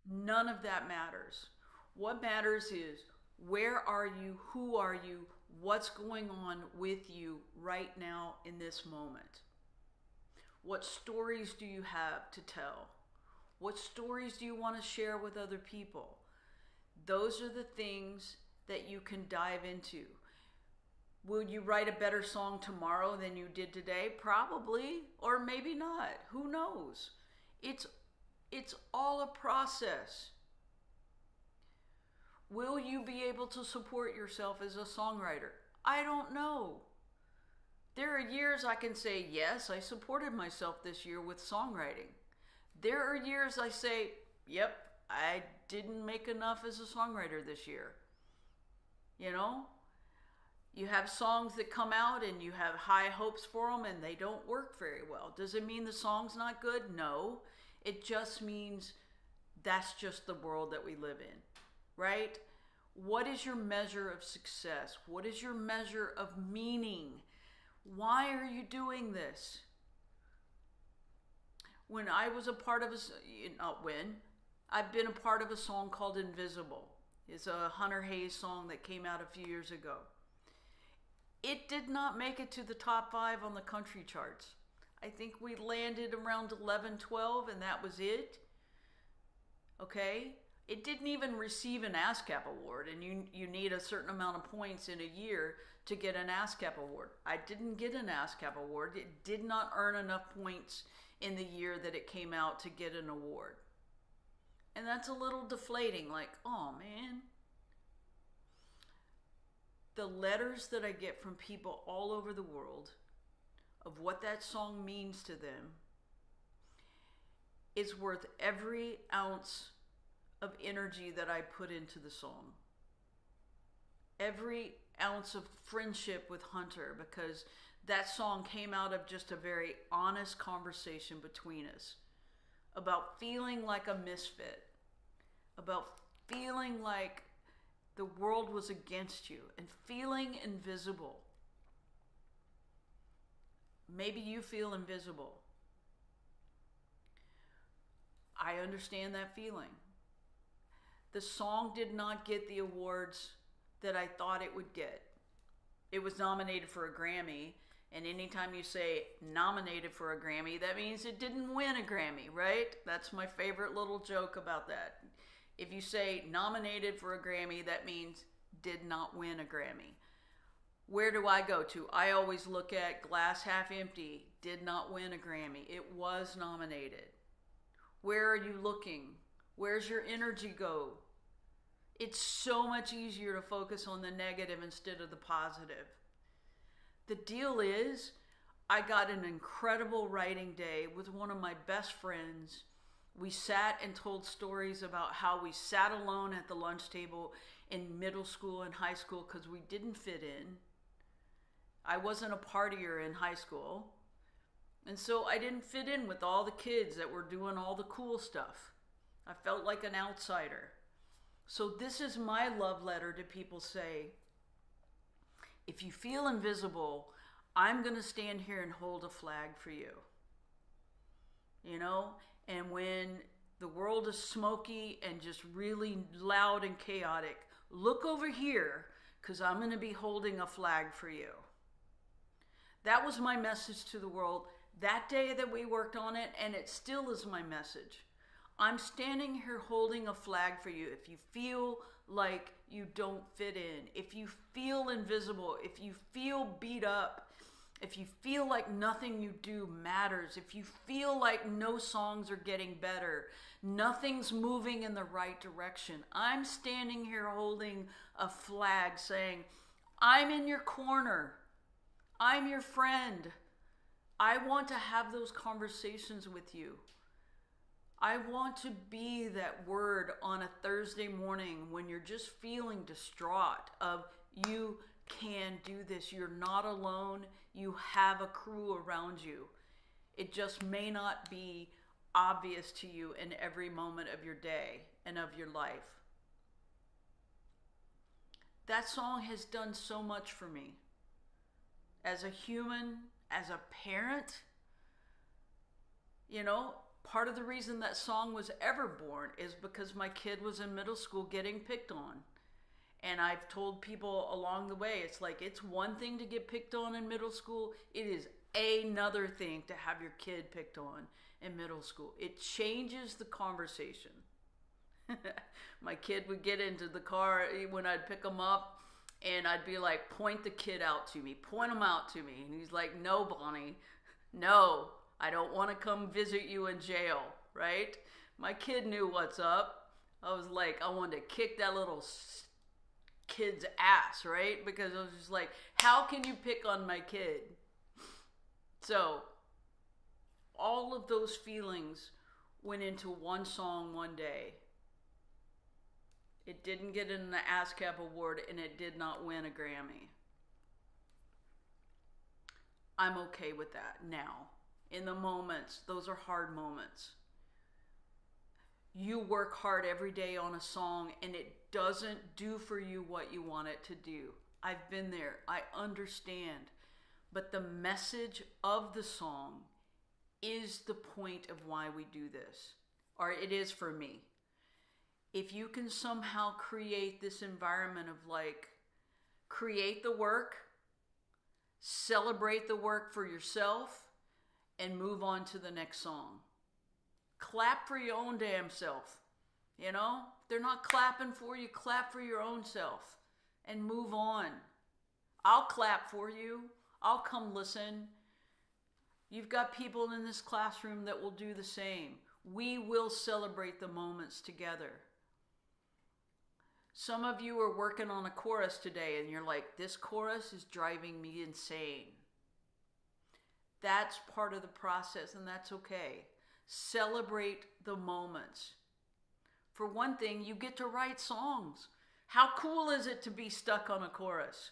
A: None of that matters. What matters is where are you? Who are you? What's going on with you right now in this moment? What stories do you have to tell? What stories do you want to share with other people? Those are the things that you can dive into. Will you write a better song tomorrow than you did today? Probably, or maybe not. Who knows? It's it's all a process. Will you be able to support yourself as a songwriter? I don't know. There are years I can say, yes, I supported myself this year with songwriting. There are years I say, yep, I didn't make enough as a songwriter this year. You know? You have songs that come out and you have high hopes for them and they don't work very well. Does it mean the song's not good? No. It just means that's just the world that we live in, right? What is your measure of success? What is your measure of meaning? Why are you doing this? When I was a part of a, not when, I've been a part of a song called Invisible. It's a Hunter Hayes song that came out a few years ago. It did not make it to the top five on the country charts. I think we landed around 11, 12, and that was it. Okay? It didn't even receive an ASCAP award, and you, you need a certain amount of points in a year to get an ASCAP award. I didn't get an ASCAP award. It did not earn enough points in the year that it came out to get an award. And that's a little deflating, like, oh man. The letters that I get from people all over the world of what that song means to them is worth every ounce of energy that I put into the song. Every ounce of friendship with Hunter because that song came out of just a very honest conversation between us about feeling like a misfit, about feeling like the world was against you and feeling invisible. Maybe you feel invisible. I understand that feeling. The song did not get the awards that I thought it would get. It was nominated for a Grammy, and anytime you say nominated for a Grammy, that means it didn't win a Grammy, right? That's my favorite little joke about that. If you say nominated for a Grammy, that means did not win a Grammy. Where do I go to? I always look at glass half empty, did not win a Grammy. It was nominated. Where are you looking? Where's your energy go? It's so much easier to focus on the negative instead of the positive. The deal is, I got an incredible writing day with one of my best friends. We sat and told stories about how we sat alone at the lunch table in middle school and high school because we didn't fit in. I wasn't a partier in high school. And so I didn't fit in with all the kids that were doing all the cool stuff. I felt like an outsider. So, this is my love letter to people say, if you feel invisible, I'm going to stand here and hold a flag for you. You know? And when the world is smoky and just really loud and chaotic, look over here because I'm going to be holding a flag for you. That was my message to the world. that day that we worked on it, and it still is my message. I'm standing here holding a flag for you. If you feel like you don't fit in, if you feel invisible, if you feel beat up, if you feel like nothing you do matters, if you feel like no songs are getting better, nothing's moving in the right direction, I'm standing here holding a flag saying, I'm in your corner. I'm your friend. I want to have those conversations with you. I want to be that word on a Thursday morning when you're just feeling distraught of you can do this. You're not alone. You have a crew around you. It just may not be obvious to you in every moment of your day and of your life. That song has done so much for me. As a human, as a parent, you know, part of the reason that song was ever born is because my kid was in middle school getting picked on. And I've told people along the way, it's like it's one thing to get picked on in middle school, it is another thing to have your kid picked on in middle school. It changes the conversation. (laughs) my kid would get into the car eh, when I'd pick him up and I'd be like, point the kid out to me, point him out to me. And he's like, no, Bonnie, no, I don't want to come visit you in jail, right? My kid knew what's up. I was like, I wanted to kick that little kid's ass, right? Because I was just like, how can you pick on my kid? So, all of those feelings went into one song one day. It didn't get an ASCAP award and it did not win a Grammy. I'm okay with that now. In the moments, those are hard moments. You work hard every day on a song and it doesn't do for you what you want it to do. I've been there, I understand. But the message of the song is the point of why we do this, or it is for me. If you can somehow create this environment of like, create the work, celebrate the work for yourself, and move on to the next song. Clap for your own damn self. You know, they're not clapping for you, clap for your own self and move on. I'll clap for you. I'll come listen. You've got people in this classroom that will do the same. We will celebrate the moments together. Some of you are working on a chorus today and you're like, this chorus is driving me insane. That's part of the process and that's okay. Celebrate the moments. For one thing, you get to write songs. How cool is it to be stuck on a chorus?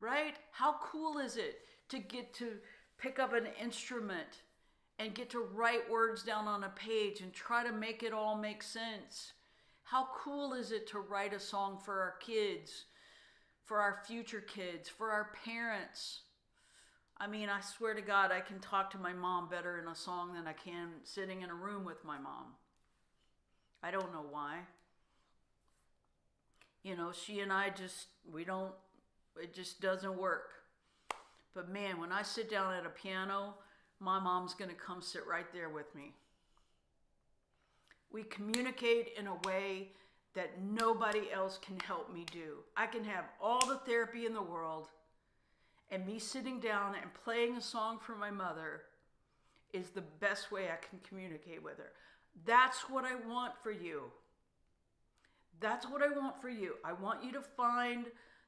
A: Right? How cool is it to get to pick up an instrument and get to write words down on a page and try to make it all make sense? How cool is it to write a song for our kids, for our future kids, for our parents? I mean, I swear to God, I can talk to my mom better in a song than I can sitting in a room with my mom. I don't know why. You know, she and I just, we don't, it just doesn't work. But man, when I sit down at a piano, my mom's going to come sit right there with me. We communicate in a way that nobody else can help me do. I can have all the therapy in the world, and me sitting down and playing a song for my mother is the best way I can communicate with her. That's what I want for you. That's what I want for you. I want you to find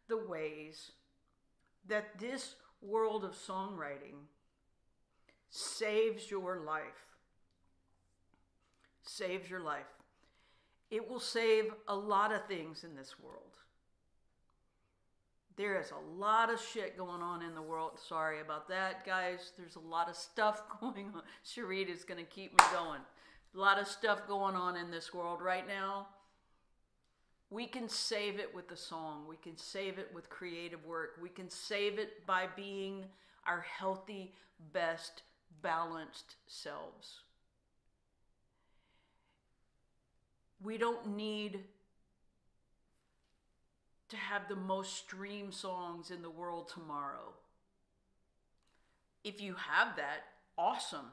A: the ways that this world of songwriting saves your life. Saves your life. It will save a lot of things in this world. There is a lot of shit going on in the world. Sorry about that, guys. There's a lot of stuff (laughs) going on. Sharit is going to keep me going a lot of stuff going on in this world right now. We can save it with a song. We can save it with creative work. We can save it by being our healthy, best, balanced selves. We don't need to have the most streamed songs in the world tomorrow. If you have that, awesome.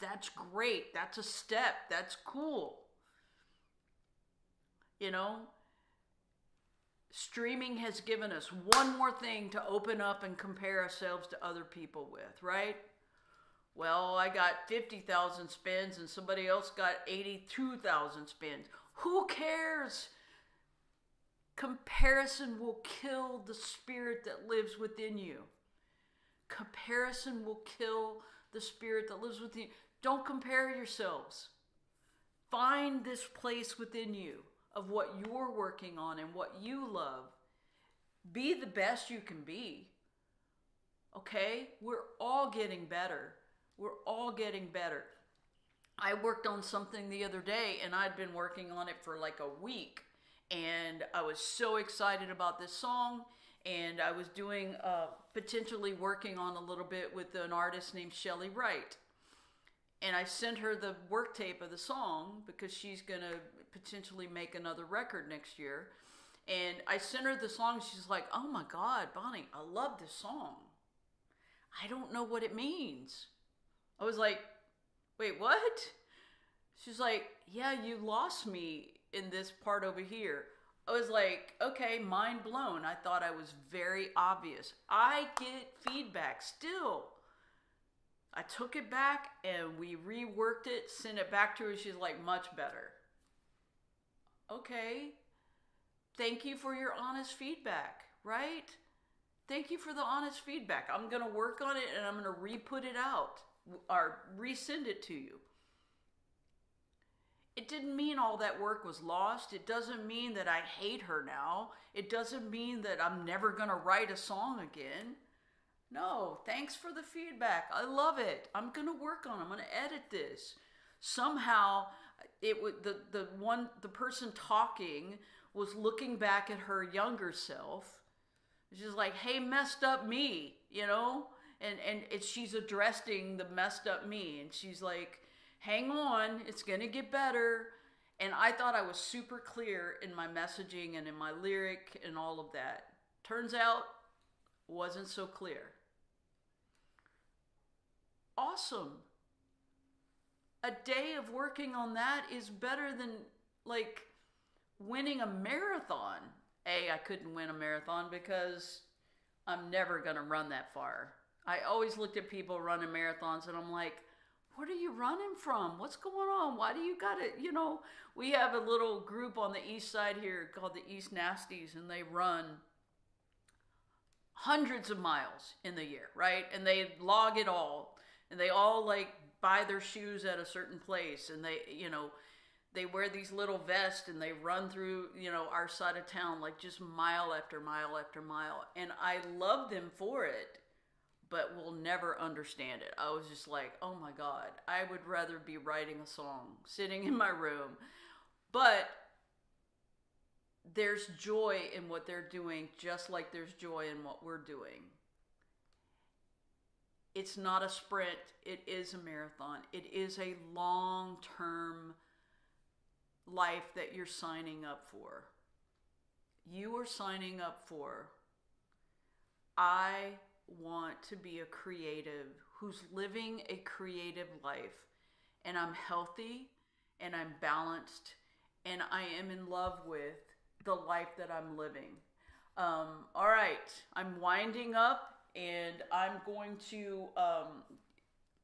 A: That's great. That's a step. That's cool. You know, streaming has given us one more thing to open up and compare ourselves to other people with, right? Well, I got 50,000 spins and somebody else got 82,000 spins. Who cares? Comparison will kill the spirit that lives within you. Comparison will kill the spirit that lives within you. Don't compare yourselves. Find this place within you of what you're working on and what you love. Be the best you can be. Okay? We're all getting better. We're all getting better. I worked on something the other day and I'd been working on it for like a week. And I was so excited about this song. And I was doing, uh, potentially working on a little bit with an artist named Chely Wright. And I sent her the work tape of the song because she's going to potentially make another record next year. And I sent her the song. She's like, oh my God, Bonnie, I love this song. I don't know what it means. I was like, wait, what? She's like, yeah, you lost me in this part over here. I was like, okay, mind blown. I thought I was very obvious. I get feedback still. I took it back and we reworked it, sent it back to her. She's like, much better. Okay. Thank you for your honest feedback, right? Thank you for the honest feedback. I'm going to work on it and I'm going to re put it out or resend it to you. It didn't mean all that work was lost. It doesn't mean that I hate her now. It doesn't mean that I'm never going to write a song again. No, thanks for the feedback. I love it. I'm going to work on it. I'm going to edit this. Somehow it would the the one the person talking was looking back at her younger self. She's like, "Hey, messed up me," you know? and and it, she's addressing the messed up me and she's like hang on it's gonna get better and i thought i was super clear in my messaging and in my lyric and all of that turns out wasn't so clear awesome a day of working on that is better than like winning a marathon a i couldn't win a marathon because i'm never going to run that far I always looked at people running marathons and I'm like, what are you running from? What's going on? Why do you got it? You know, we have a little group on the east side here called the East Nasties, and they run hundreds of miles in the year, right? And they log it all, and they all like buy their shoes at a certain place, and they, you know, they wear these little vests and they run through, you know, our side of town like just mile after mile after mile, and I love them for it but will never understand it. I was just like, oh my God, I would rather be writing a song sitting in my room. But there's joy in what they're doing, just like there's joy in what we're doing. It's not a sprint, it is a marathon. It is a long term life that you're signing up for. You are signing up for. I want to be a creative who's living a creative life and I'm healthy and I'm balanced and I am in love with the life that I'm living. Um, all right, I'm winding up and I'm going to. Um,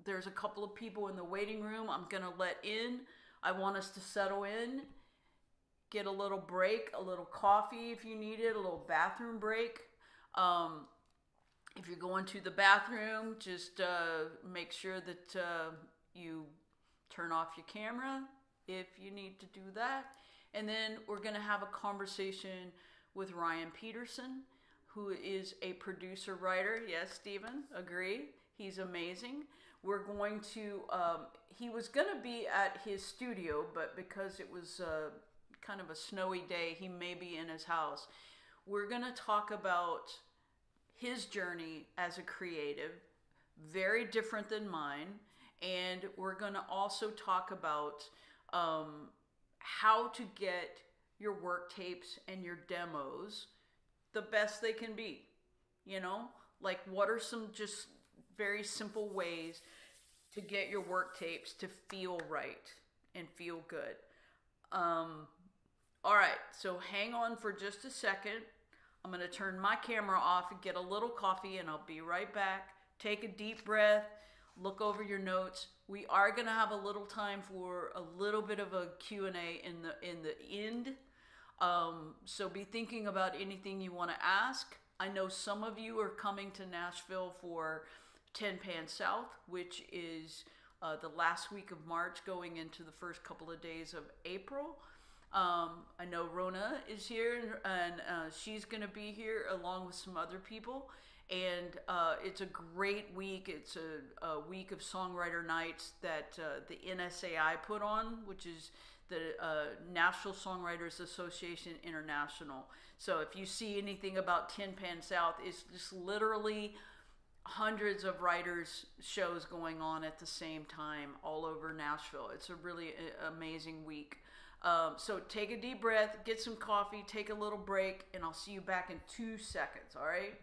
A: there's a couple of people in the waiting room I'm going to let in. I want us to settle in, get a little break, a little coffee if you need it, a little bathroom break. Um, if you're going to the bathroom, just uh, make sure that uh, you turn off your camera if you need to do that. And then we're going to have a conversation with Ryan Petersen, who is a producer writer. Yes, Stephen, agree. He's amazing. We're going to, um, he was going to be at his studio, but because it was uh, kind of a snowy day, he may be in his house. We're going to talk about his journey as a creative, very different than mine. And we're going to also talk about um, how to get your work tapes and your demos the best they can be. You know, like what are some just very simple ways to get your work tapes to feel right and feel good. Um, all right, so hang on for just a second. I'm going to turn my camera off and get a little coffee, and I'll be right back. Take a deep breath, look over your notes. We are going to have a little time for a little bit of a Q&A in the in the end. Um, so be thinking about anything you want to ask. I know some of you are coming to Nashville for Tin Pan South, which is uh, the last week of March going into the first couple of days of April. Um, I know Rona is here and, uh, she's going to be here along with some other people. And uh, it's a great week. It's a, a, week of songwriter nights that uh, the NSAI put on, which is the uh, National Songwriters Association International. So if you see anything about Tin Pan South, it's just literally hundreds of writers shows going on at the same time all over Nashville. It's a really uh, amazing week. Um, so take a deep breath, get some coffee, take a little break, and I'll see you back in two seconds, all right?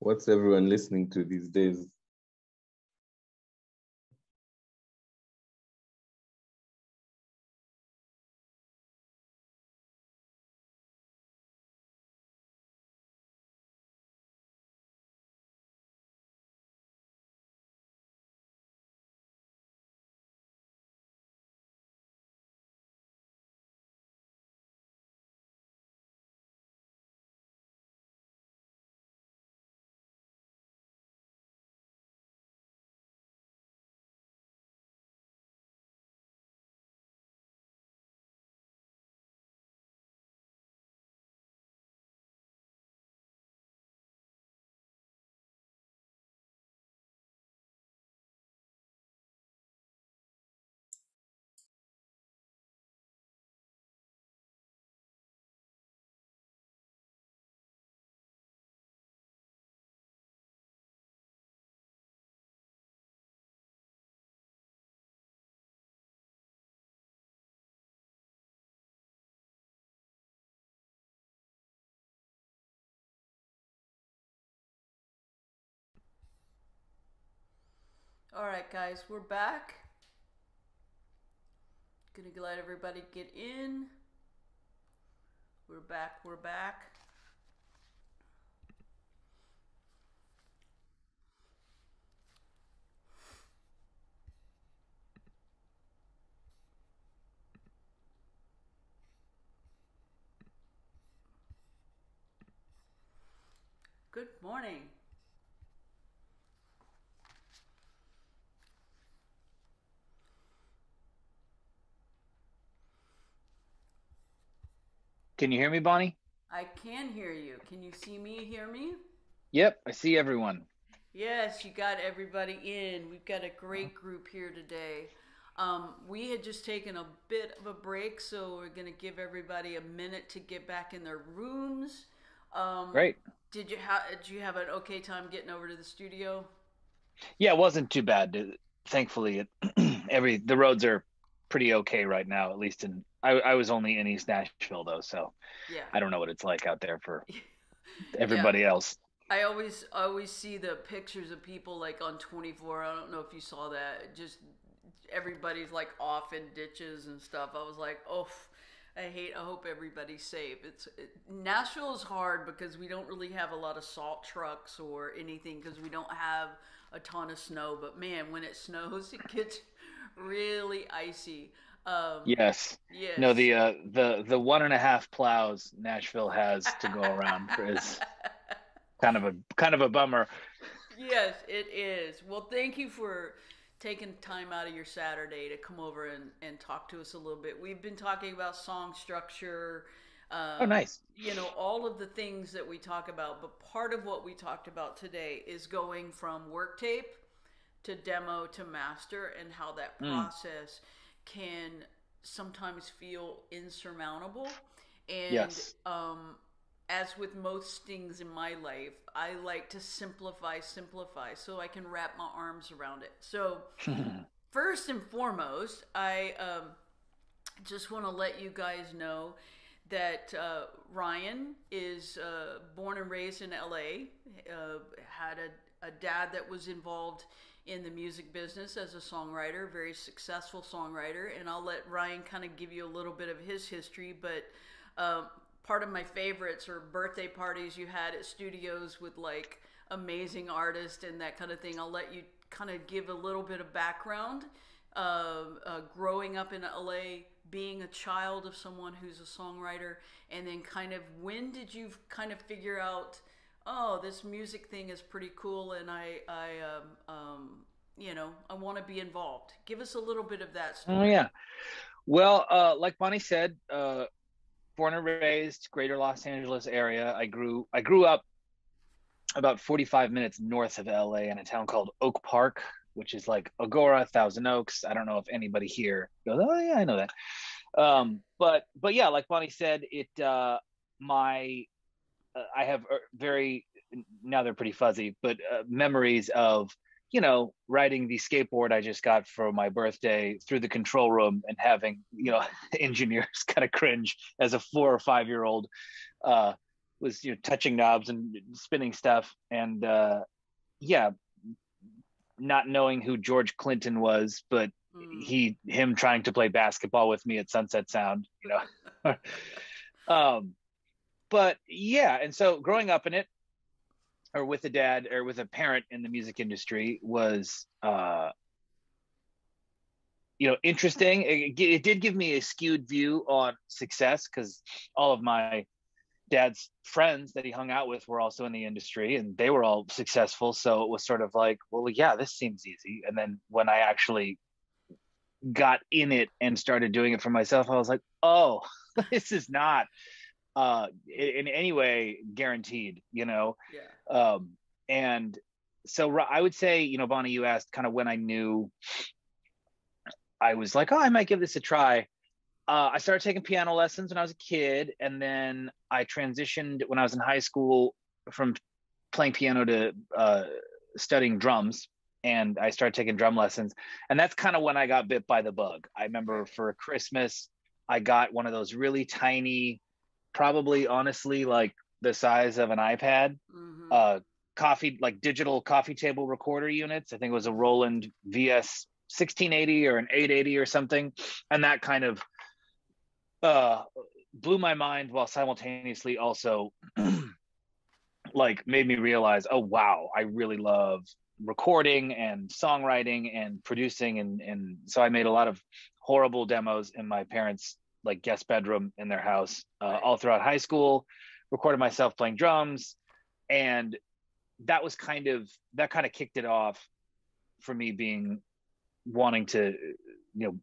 C: What's everyone listening to these days?
A: All right, guys, we're back. Gonna let everybody get in. We're back, we're back. Good morning.
D: Can you hear me, Bonnie?
A: I can hear you. Can you see me, hear me?
D: Yep, I see everyone.
A: Yes, you got everybody in. We've got a great group here today. Um, we had just taken a bit of a break, so we're going to give everybody a minute to get back in their rooms. Um,
D: Great.
A: Did you have Did you have an okay time getting over to the studio?
D: Yeah, it wasn't too bad. Thankfully, it, (clears throat) every the roads are pretty okay right now, at least in I, I was only in East Nashville though, so
A: Yeah.
D: I don't know what it's like out there for (laughs) everybody else.
A: I always I always see the pictures of people like on 24. I don't know if you saw that. Just everybody's like off in ditches and stuff. I was like, oh, I hate. I hope everybody's safe. It's it, Nashville is hard because we don't really have a lot of salt trucks or anything because we don't have a ton of snow. But man, when it snows, (laughs) it gets really icy. Um,
D: Yes.
A: yes.
D: No, the uh, the the one and a half plows Nashville has to go around (laughs) is kind of a kind of a bummer.
A: Yes, it is. Well, thank you for taking time out of your Saturday to come over and, and talk to us a little bit. We've been talking about song structure. Um,
D: Oh, nice.
A: You know, all of the things that we talk about, but part of what we talked about today is going from work tape to demo to master and how that
D: Mm.
A: process can sometimes feel insurmountable. And
D: Yes.
A: um, as with most things in my life, I like to simplify, simplify, so I can wrap my arms around it. So, (laughs) first and foremost, I um, just want to let you guys know that uh, Ryan is uh, born and raised in LA, uh, had a, a dad that was involved in the music business as a songwriter, very successful songwriter, and I'll let Ryan kind of give you a little bit of his history, but um, part of my favorites are birthday parties you had at studios with like amazing artists and that kind of thing. I'll let you kind of give a little bit of background. Uh, uh, growing up in LA, being a child of someone who's a songwriter, and then kind of when did you kind of figure out, oh, this music thing is pretty cool, and I, I, um, um, you know, I want to be involved. Give us a little bit of that story.
D: Oh yeah. Well, uh, like Bonnie said, uh, born and raised Greater Los Angeles area. I grew I grew up about 45 minutes north of LA in a town called Oak Park, which is like Agoura, Thousand Oaks. I don't know if anybody here goes, oh yeah, I know that. Um, but but yeah, like Bonnie said, it uh, my uh, I have uh, very now they're pretty fuzzy, but uh, memories of you know riding the skateboard I just got for my birthday through the control room and having you know (laughs) engineers (laughs) kind of cringe as a four or five year old uh, was you know touching knobs and spinning stuff and uh, yeah not knowing who George Clinton was, but
A: Mm.
D: he him trying to play basketball with me at Sunset Sound, you know. (laughs) um, but yeah, and so growing up in it, or with a dad or with a parent in the music industry was, uh, you know, interesting. It, it did give me a skewed view on success because all of my dad's friends that he hung out with were also in the industry and they were all successful. So it was sort of like, well, yeah, this seems easy. And then when I actually got in it and started doing it for myself, I was like, oh, (laughs) this is not uh in any way guaranteed, you know.
A: Yeah.
D: Um and so I would say, you know, Bonnie, you asked kind of when I knew I was like, oh, I might give this a try. Uh, I started taking piano lessons when I was a kid, and then I transitioned when I was in high school from playing piano to uh, studying drums and I started taking drum lessons. And that's kind of when I got bit by the bug. I remember for Christmas, I got one of those really tiny, probably honestly like the size of an iPad,
A: Mhm.
D: uh, coffee, like digital coffee table recorder units. I think it was a Roland VS 1680 or an 880 or something. And that kind of uh, blew my mind while simultaneously also (clears throat) like made me realize, oh, wow, I really love recording and songwriting and producing and and so I made a lot of horrible demos in my parents like guest bedroom in their house uh,
A: Right.
D: all throughout high school recorded myself playing drums and that was kind of that kind of kicked it off for me being wanting to you know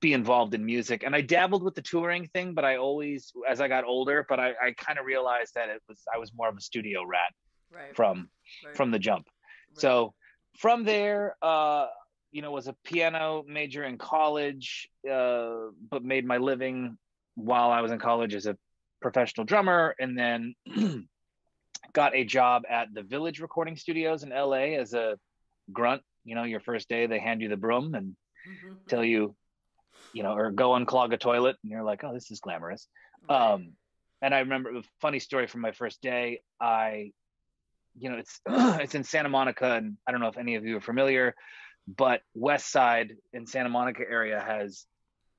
D: be involved in music and I dabbled with the touring thing but I always as I got older but I, I kind of realized that it was I was more of a studio rat
A: Right.
D: from
A: right,
D: from the jump
A: right.
D: so from there, uh, you know, was a piano major in college, uh, but made my living while I was in college as a professional drummer, and then (clears throat) got a job at the Village Recording Studios in LA as a grunt. You know, your first day they hand you the broom and
A: Mhm.
D: tell you, you know, or go unclog a toilet, and you're like, oh, this is glamorous. Um, and I remember a funny story from my first day. I, you know, it's (clears throat) it's in Santa Monica, and I don't know if any of you are familiar, but West Side in Santa Monica area has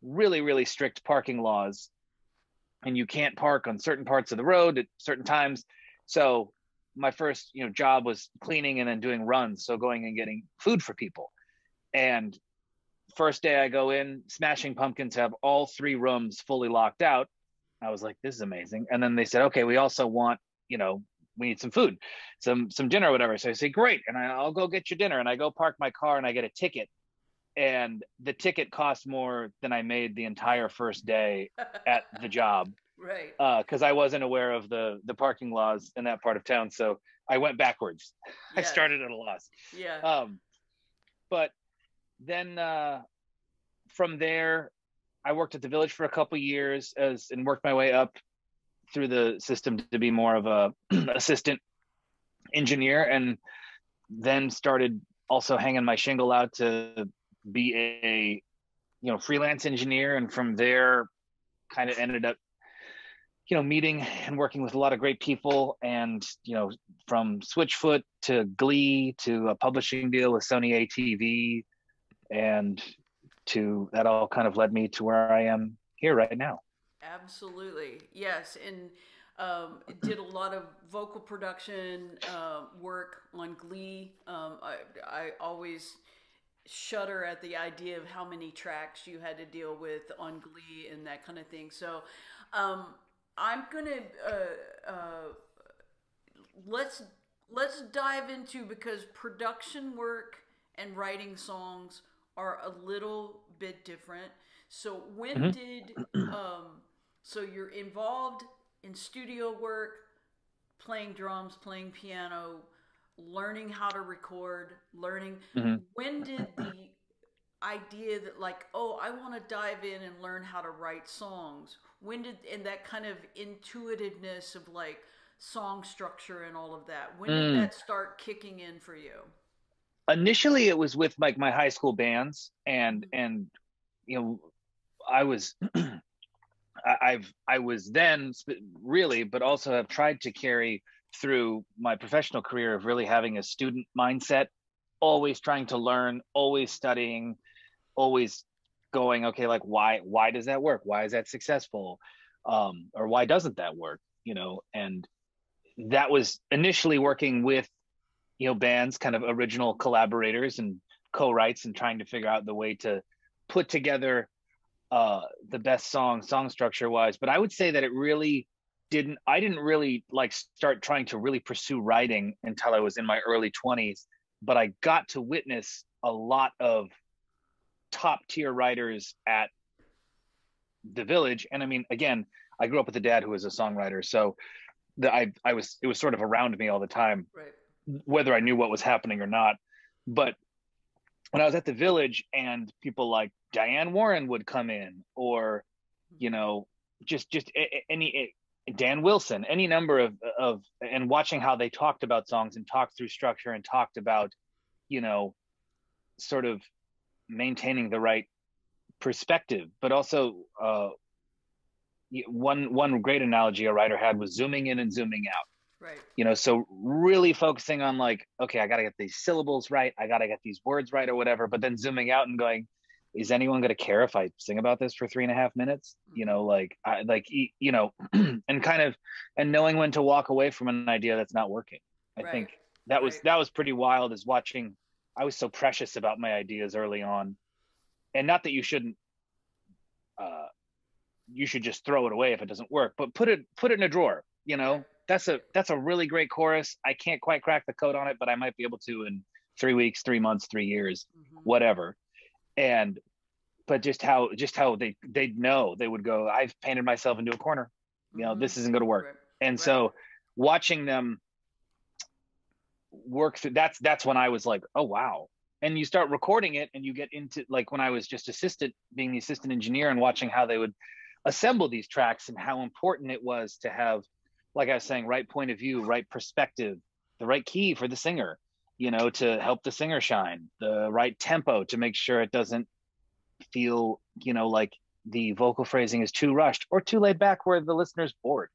D: really really strict parking laws and you can't park on certain parts of the road at certain times. So my first, you know, job was cleaning and then doing runs, so going and getting food for people. And first day I go in, Smashing Pumpkins have all three rooms fully locked out. I was like, this is amazing. And then they said, okay, we also want, you know, we need some food, some some dinner or whatever. So I say, great, and I, I'll go get your dinner. And I go park my car and I get a ticket, and the ticket cost more than I made the entire first day (laughs) at the job
A: right.
D: because I wasn't aware of the the parking laws in that part of town. So I went backwards. (laughs) I started at a loss.
A: Yeah.
D: Um, but then uh, from there, I worked at the village for a couple years as and worked my way up through the system to be more of a (clears throat) assistant engineer, and then started also hanging my shingle out to be a you know freelance engineer, and from there, kind of ended up you know meeting and working with a lot of great people and you know from switchfoot to glee to a publishing deal with sony atv and to that all kind of led me to where i am here right now
A: Absolutely, yes, and um, did a lot of vocal production uh, work on Glee. Um, I, I always shudder at the idea of how many tracks you had to deal with on Glee and that kind of thing. So, um, I'm gonna uh, uh, let's let's dive into because production work and writing songs are a little bit different. So when
D: Mhm.
A: did um so you're involved in studio work, playing drums, playing piano, learning how to record, learning
D: Mhm.
A: when did the idea that like oh I want to dive in and learn how to write songs when did and that kind of intuitiveness of like song structure and all of that when did
D: Mm.
A: that start kicking in for you
D: initially it was with like my high school bands and and you know i was (clears throat) i've i was then really but also have tried to carry through my professional career of really having a student mindset always trying to learn always studying always going okay like why why does that work? Why is that successful? Um or why doesn't that work? You know and that was initially working with you know bands kind of original collaborators and co-writes and trying to figure out the way to put together uh the best song song structure wise but i would say that it really didn't i didn't really like start trying to really pursue writing until i was in my early 20s but i got to witness a lot of top tier writers at the village and i mean again i grew up with a dad who was a songwriter so the, I, I was it was sort of around me all the time
A: right
D: whether I knew what was happening or not. But when I was at the village and people like Diane Warren would come in, or you know, just just any Dan Wilson, any number of of and watching how they talked about songs and talked through structure and talked about, you know, sort of maintaining the right perspective, but also uh, one one great analogy a writer had was zooming in and zooming out
A: right.
D: You know so really focusing on like okay i gotta get these syllables right i gotta get these words right or whatever but then zooming out and going is anyone going to care if i sing about this for three and a half minutes? You know like i like you know (clears throat) and kind of and knowing when to walk away from an idea that's not working. I
A: right.
D: think that was
A: right.
D: that was pretty wild is watching i was so precious about my ideas early on. And not that you shouldn't uh you should just throw it away if it doesn't work but put it put it in a drawer you know that's a that's a really great chorus i can't quite crack the code on it but i might be able to in three weeks three months three years
A: Mhm.
D: whatever and but just how just how they they'd know they would go i've painted myself into a corner you know
A: Mhm.
D: this isn't going to work
A: Right.
D: and
A: Right.
D: so watching them work through that's that's when i was like oh wow and you start recording it and you get into like when i was just assistant being the assistant engineer and watching how they would assemble these tracks and how important it was to have like i was saying right point of view right perspective the right key for the singer you know to help the singer shine the right tempo to make sure it doesn't feel you know like the vocal phrasing is too rushed or too laid back where the listener's bored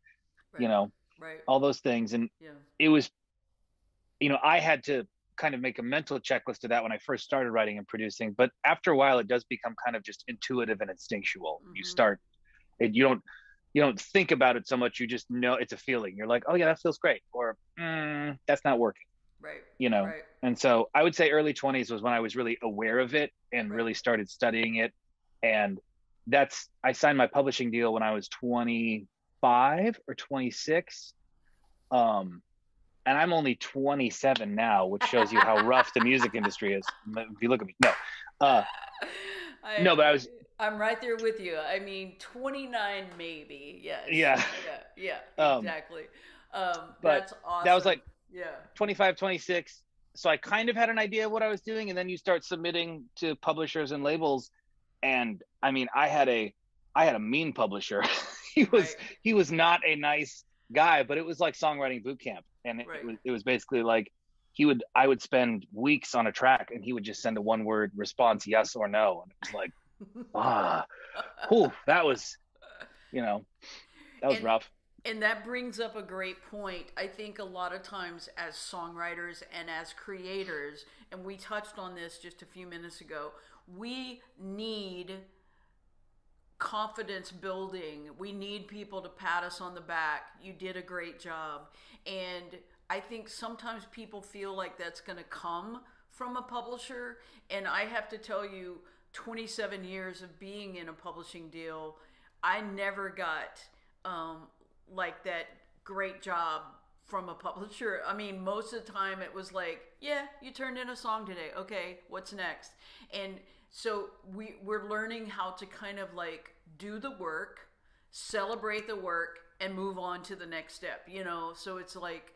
D: you know
A: right.
D: all those things. And
A: yeah.
D: it was you know i had to kind of make a mental checklist of that when i first started writing and producing but after a while it does become kind of just intuitive and instinctual. You
A: Mhm.
D: start it, you don't you don't think about it so much. You just know it's a feeling. You're like, oh yeah, that feels great, or mm, that's not working.
A: Right.
D: You know.
A: Right.
D: And so I would say early 20s was when I was really aware of it and
A: Right.
D: really started studying it. And that's I signed my publishing deal when I was 25 or 26. Um and I'm only 27 now, which shows you how (laughs) rough the music industry is. If you look at me, no, uh,
A: I,
D: no, but I was
A: I'm right there with you. I mean, 29 maybe. Yes.
D: Yeah.
A: Yeah. Yeah. (laughs)
D: Um,
A: Exactly. Um,
D: but
A: that's awesome.
D: that was like-
A: Yeah.
D: 25 26 so i kind of had an idea of what i was doing and then you start submitting to publishers and labels and i mean i had a i had a mean publisher (laughs) he was
A: Right.
D: he was not a nice guy but it was like songwriting boot camp and it,
A: Right.
D: it was it was basically like he would i would spend weeks on a track and he would just send a one word response yes or no and it was like (laughs) ah whew, that was you know that was
A: And-
D: rough
A: And that brings up a great point. I think a lot of times, as songwriters and as creators, and we touched on this just a few minutes ago, we need confidence building. We need people to pat us on the back. You did a great job. And I think sometimes people feel like that's going to come from a publisher. And I have to tell you, 27 years of being in a publishing deal, I never got um, like that great job from a publisher. I mean, most of the time it was like, yeah, you turned in a song today. Okay, what's next? And so we we're learning how to kind of like do the work, celebrate the work, and move on to the next step. You know, so it's like.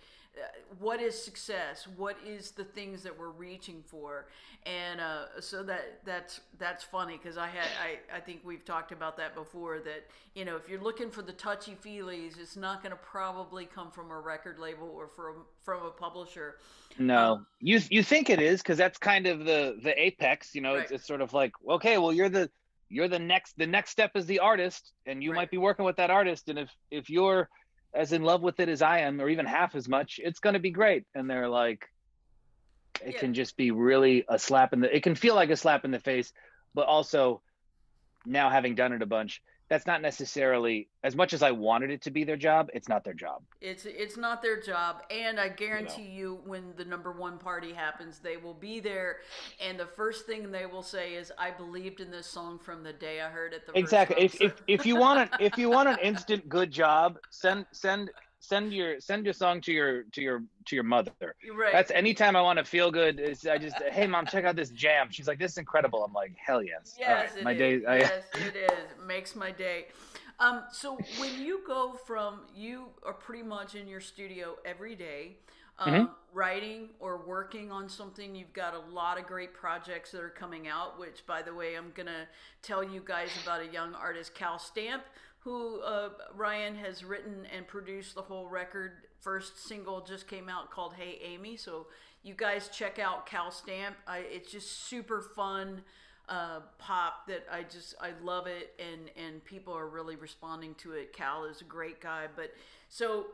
A: What is success? What is the things that we're reaching for? And uh, so that that's that's funny because I had I, I think we've talked about that before. That you know if you're looking for the touchy feelies, it's not going to probably come from a record label or from from a publisher.
D: No,
A: Um,
D: you you think it is because that's kind of the the apex. You know, it's, it's sort of like okay, well you're the you're the next the next step is the artist, and you
A: Right.
D: might be working with that artist, and if if you're as in love with it as I am, or even half as much, it's going to be great. And they're like, it
A: Yeah.
D: can just be really a slap in the. It can feel like a slap in the face, but also now having done it a bunch, that's not necessarily as much as I wanted it to be their job. It's not their job.
A: It's it's not their job, and I guarantee you, when the number one party happens, they will be there, and the first thing they will say is, "I believed in this song from the day I heard it." The
D: exactly
A: time."
D: if, if if you want an if you want an instant good job send send send your send your song to your to your to your mother
A: right.
D: that's anytime i want to feel good is i just hey mom check out this jam she's like this is incredible i'm like hell yes
A: Yes,
D: right,
A: it
D: my
A: is.
D: day I,
A: yes, it is. Makes my day. Um, so when you go from you are pretty much in your studio every day, um,
D: Mm-hmm.
A: writing or working on something. You've got a lot of great projects that are coming out. Which, by the way, I'm gonna tell you guys about a young artist, Cal Stamp, who uh, Ryan has written and produced the whole record. First single just came out called "Hey Amy." So you guys check out Cal Stamp. I, it's just super fun uh, pop that I just I love it and and people are really responding to it. Cal is a great guy, but so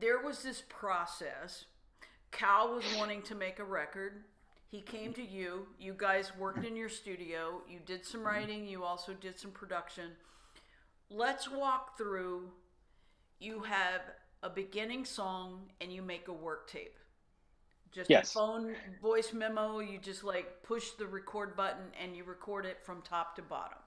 A: there was this process. Cal was wanting to make a record. He came to you. You guys worked in your studio. You did some writing. You also did some production. Let's walk through. You have a beginning song and you make a work tape. Just
D: Yes.
A: a phone voice memo. You just like push the record button and you record it from top to bottom.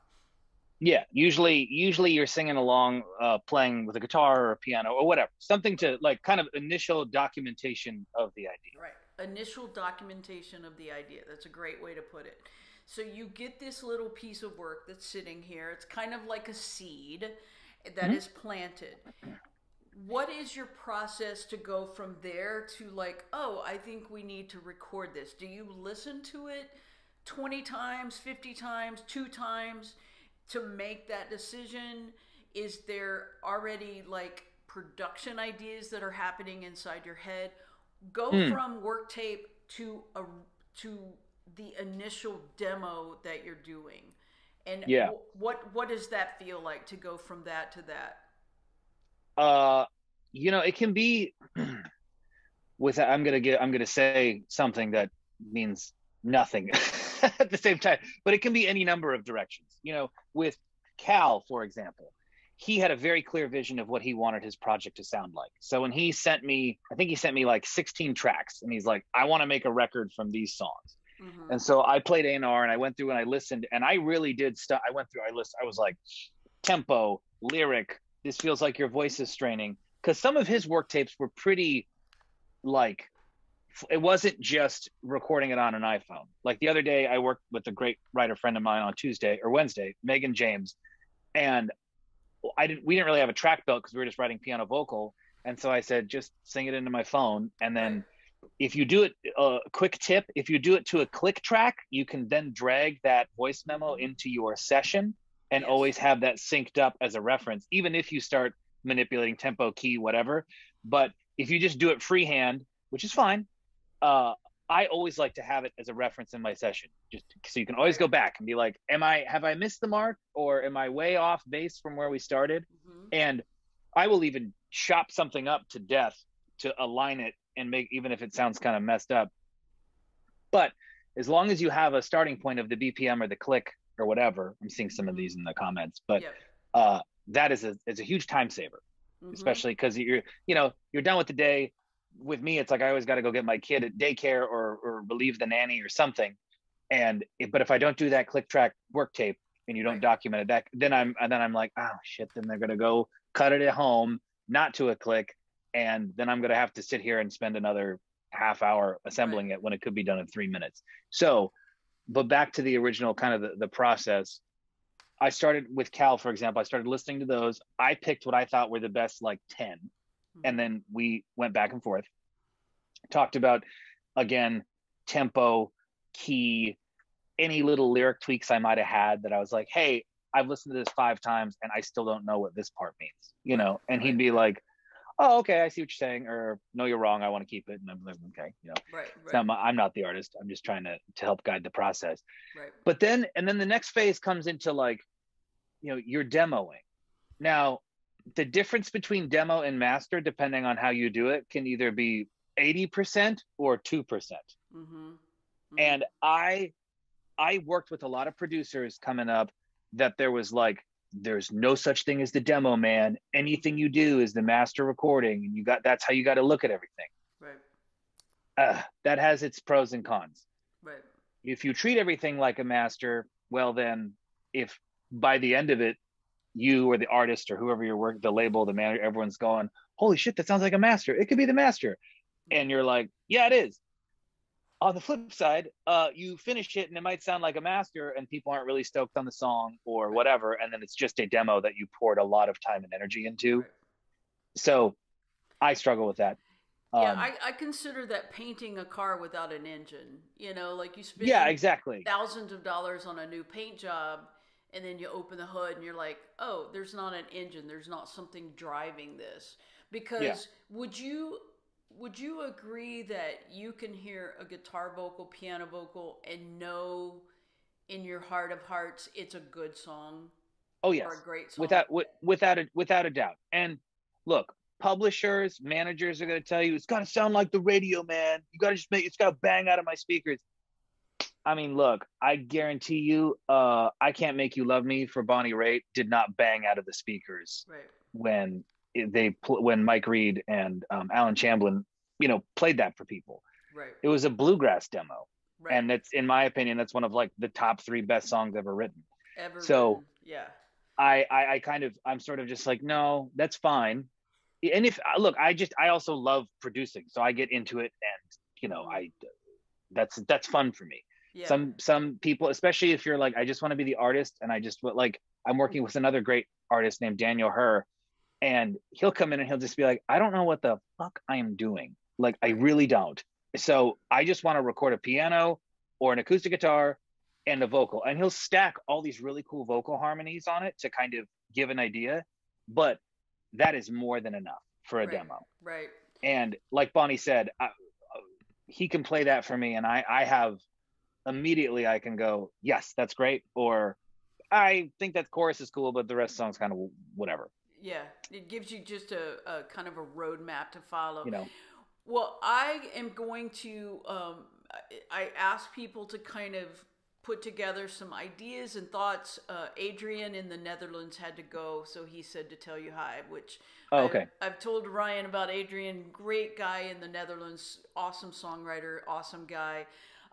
D: yeah usually usually you're singing along uh playing with a guitar or a piano or whatever something to like kind of initial documentation of the idea
A: Right. Initial documentation of the idea. That's a great way to put it. So you get this little piece of work that's sitting here. It's kind of like a seed that is planted. What is your process to go from there to like, oh, I think we need to record this? Do you listen to it 20 times, 50 times, two times to make that decision? Is there already like production ideas that are happening inside your head? Go
D: Hmm.
A: from work tape to a to the initial demo that you're doing. And
D: Yeah.
A: what what does that feel like to go from that to that?
D: uh you know it can be (clears throat) with i'm gonna get i'm gonna say something that means nothing (laughs) at the same time but it can be any number of directions you know with cal for example he had a very clear vision of what he wanted his project to sound like. So when he sent me, I think he sent me like 16 tracks, and he's like, "I want to make a record from these songs."
A: Mhm.
D: And so I played A&R and I went through and I listened and I really did stuff. I went through, I list, I was like, tempo, lyric, this feels like your voice is straining. Cause some of his work tapes were pretty like, it wasn't just recording it on an iPhone. Like the other day, I worked with a great writer friend of mine on Tuesday or Wednesday, Megan James. And I didn't, we didn't really have a track belt because we were just writing piano vocal. And so I said, just sing it into my phone. And then. If you do it a quick tip if you do it to a click track you can then drag that voice memo into your session and
A: Yes.
D: always have that synced up as a reference even if you start manipulating tempo key whatever but if you just do it freehand which is fine uh i always like to have it as a reference in my session just so you can always go back and be like am i have i missed the mark or am i way off base from where we started
A: Mhm.
D: and I will even chop something up to death to align it and make even if it sounds kind of messed up. But as long as you have a starting point of the BPM or the click or whatever, I'm seeing some of these in the comments, but
A: Yep.
D: uh, that is a is a huge time saver,
A: Mhm.
D: especially because you're you know you're done with the day. With me, it's like I always got to go get my kid at daycare or or relieve the nanny or something. And if, but if I don't do that click track work tape and you don't
A: Right.
D: document it, that then I'm and then I'm like, oh shit, then they're gonna go cut it at home, not to a click, and then I'm gonna have to sit here and spend another half hour assembling it when it could be done in three minutes. So, but back to the original kind of the, the process. I started with Cal, for example. I started listening to those. I picked what I thought were the best, like 10, hmm. and then we went back and forth. Talked about again tempo, key, any little lyric tweaks I might have had that I was like, hey, I've listened to this five times and I still don't know what this part means, you know. And he'd be like, oh, okay, I see what you're saying, or no, you're wrong. I want to keep it, and I'm like, okay, you know.
A: Right. Right.
D: not my, I'm not the artist. I'm just trying to to help guide the process.
A: Right.
D: But then and then the next phase comes into like, you know, you're demoing. Now, the difference between demo and master, depending on how you do it, can either be 80% or 2%.
A: Mm-hmm.
D: And I I worked with a lot of producers coming up that there was like there's no such thing as the demo man. Anything you do is the master recording and you got that's how you got to look at everything.
A: right.
D: Uh, that has its pros and cons.
A: Right.
D: if you treat everything like a master, well then if by the end of it, you or the artist or whoever you're working, the label, the manager, everyone's going, holy shit, that sounds like a master. It could be the master. And you're like, yeah, it is. On the flip side, uh, you finish it and it might sound like a master and people aren't really stoked on the song or whatever. And then it's just a demo that you poured a lot of time and energy into.
A: Right.
D: So I struggle with that.
A: Yeah,
D: Um,
A: I, I consider that painting a car without an engine. You know, like you spend
D: yeah, exactly.
A: thousands of dollars on a new paint job, and then you open the hood and you're like, oh, there's not an engine. There's not something driving this. Because would you would you agree that you can hear a guitar vocal, piano vocal, and know in your heart of hearts it's a good song
D: Oh, yes.
A: or a great song?
D: without without a without a doubt. And look, publishers, managers are going to tell you it's got to sound like the radio, man. You got to just make it's got to bang out of my speakers. I mean, look, I guarantee you, uh, I can't make you love me for Bonnie Raitt did not bang out of the speakers
A: right.
D: when they when Mike Reid and um, Allen Shamblin, you know, played that for people.
A: Right.
D: It was a bluegrass demo,
A: Right.
D: and that's in my opinion, that's one of like the top three best songs ever written.
A: Ever
D: so-
A: written. yeah.
D: I, I I kind of I'm sort of just like no that's fine and if look I just I also love producing so I get into it and you know I that's that's fun for me
A: Yeah.
D: some some people especially if you're like I just want to be the artist and I just like I'm working with another great artist named Daniel Herr and he'll come in and he'll just be like I don't know what the fuck I am doing like I really don't so I just want to record a piano or an acoustic guitar and a vocal and he'll stack all these really cool vocal harmonies on it to kind of give an idea but that is more than enough for a
A: Right.
D: demo
A: right.
D: and like bonnie said I, he can play that for me and i i have immediately i can go yes that's great or i think that chorus is cool but the rest of the song's kind of whatever
A: Yeah. It gives you just a, a kind of a roadmap to follow.
D: you know
A: Well, I am going to. Um, I I ask people to kind of put together some ideas and thoughts. Uh, Adrian in the Netherlands had to go, so he said to tell you hi, which
D: Oh,
A: I've-
D: okay.
A: I've, told Ryan about Adrian, great guy in the Netherlands, awesome songwriter, awesome guy.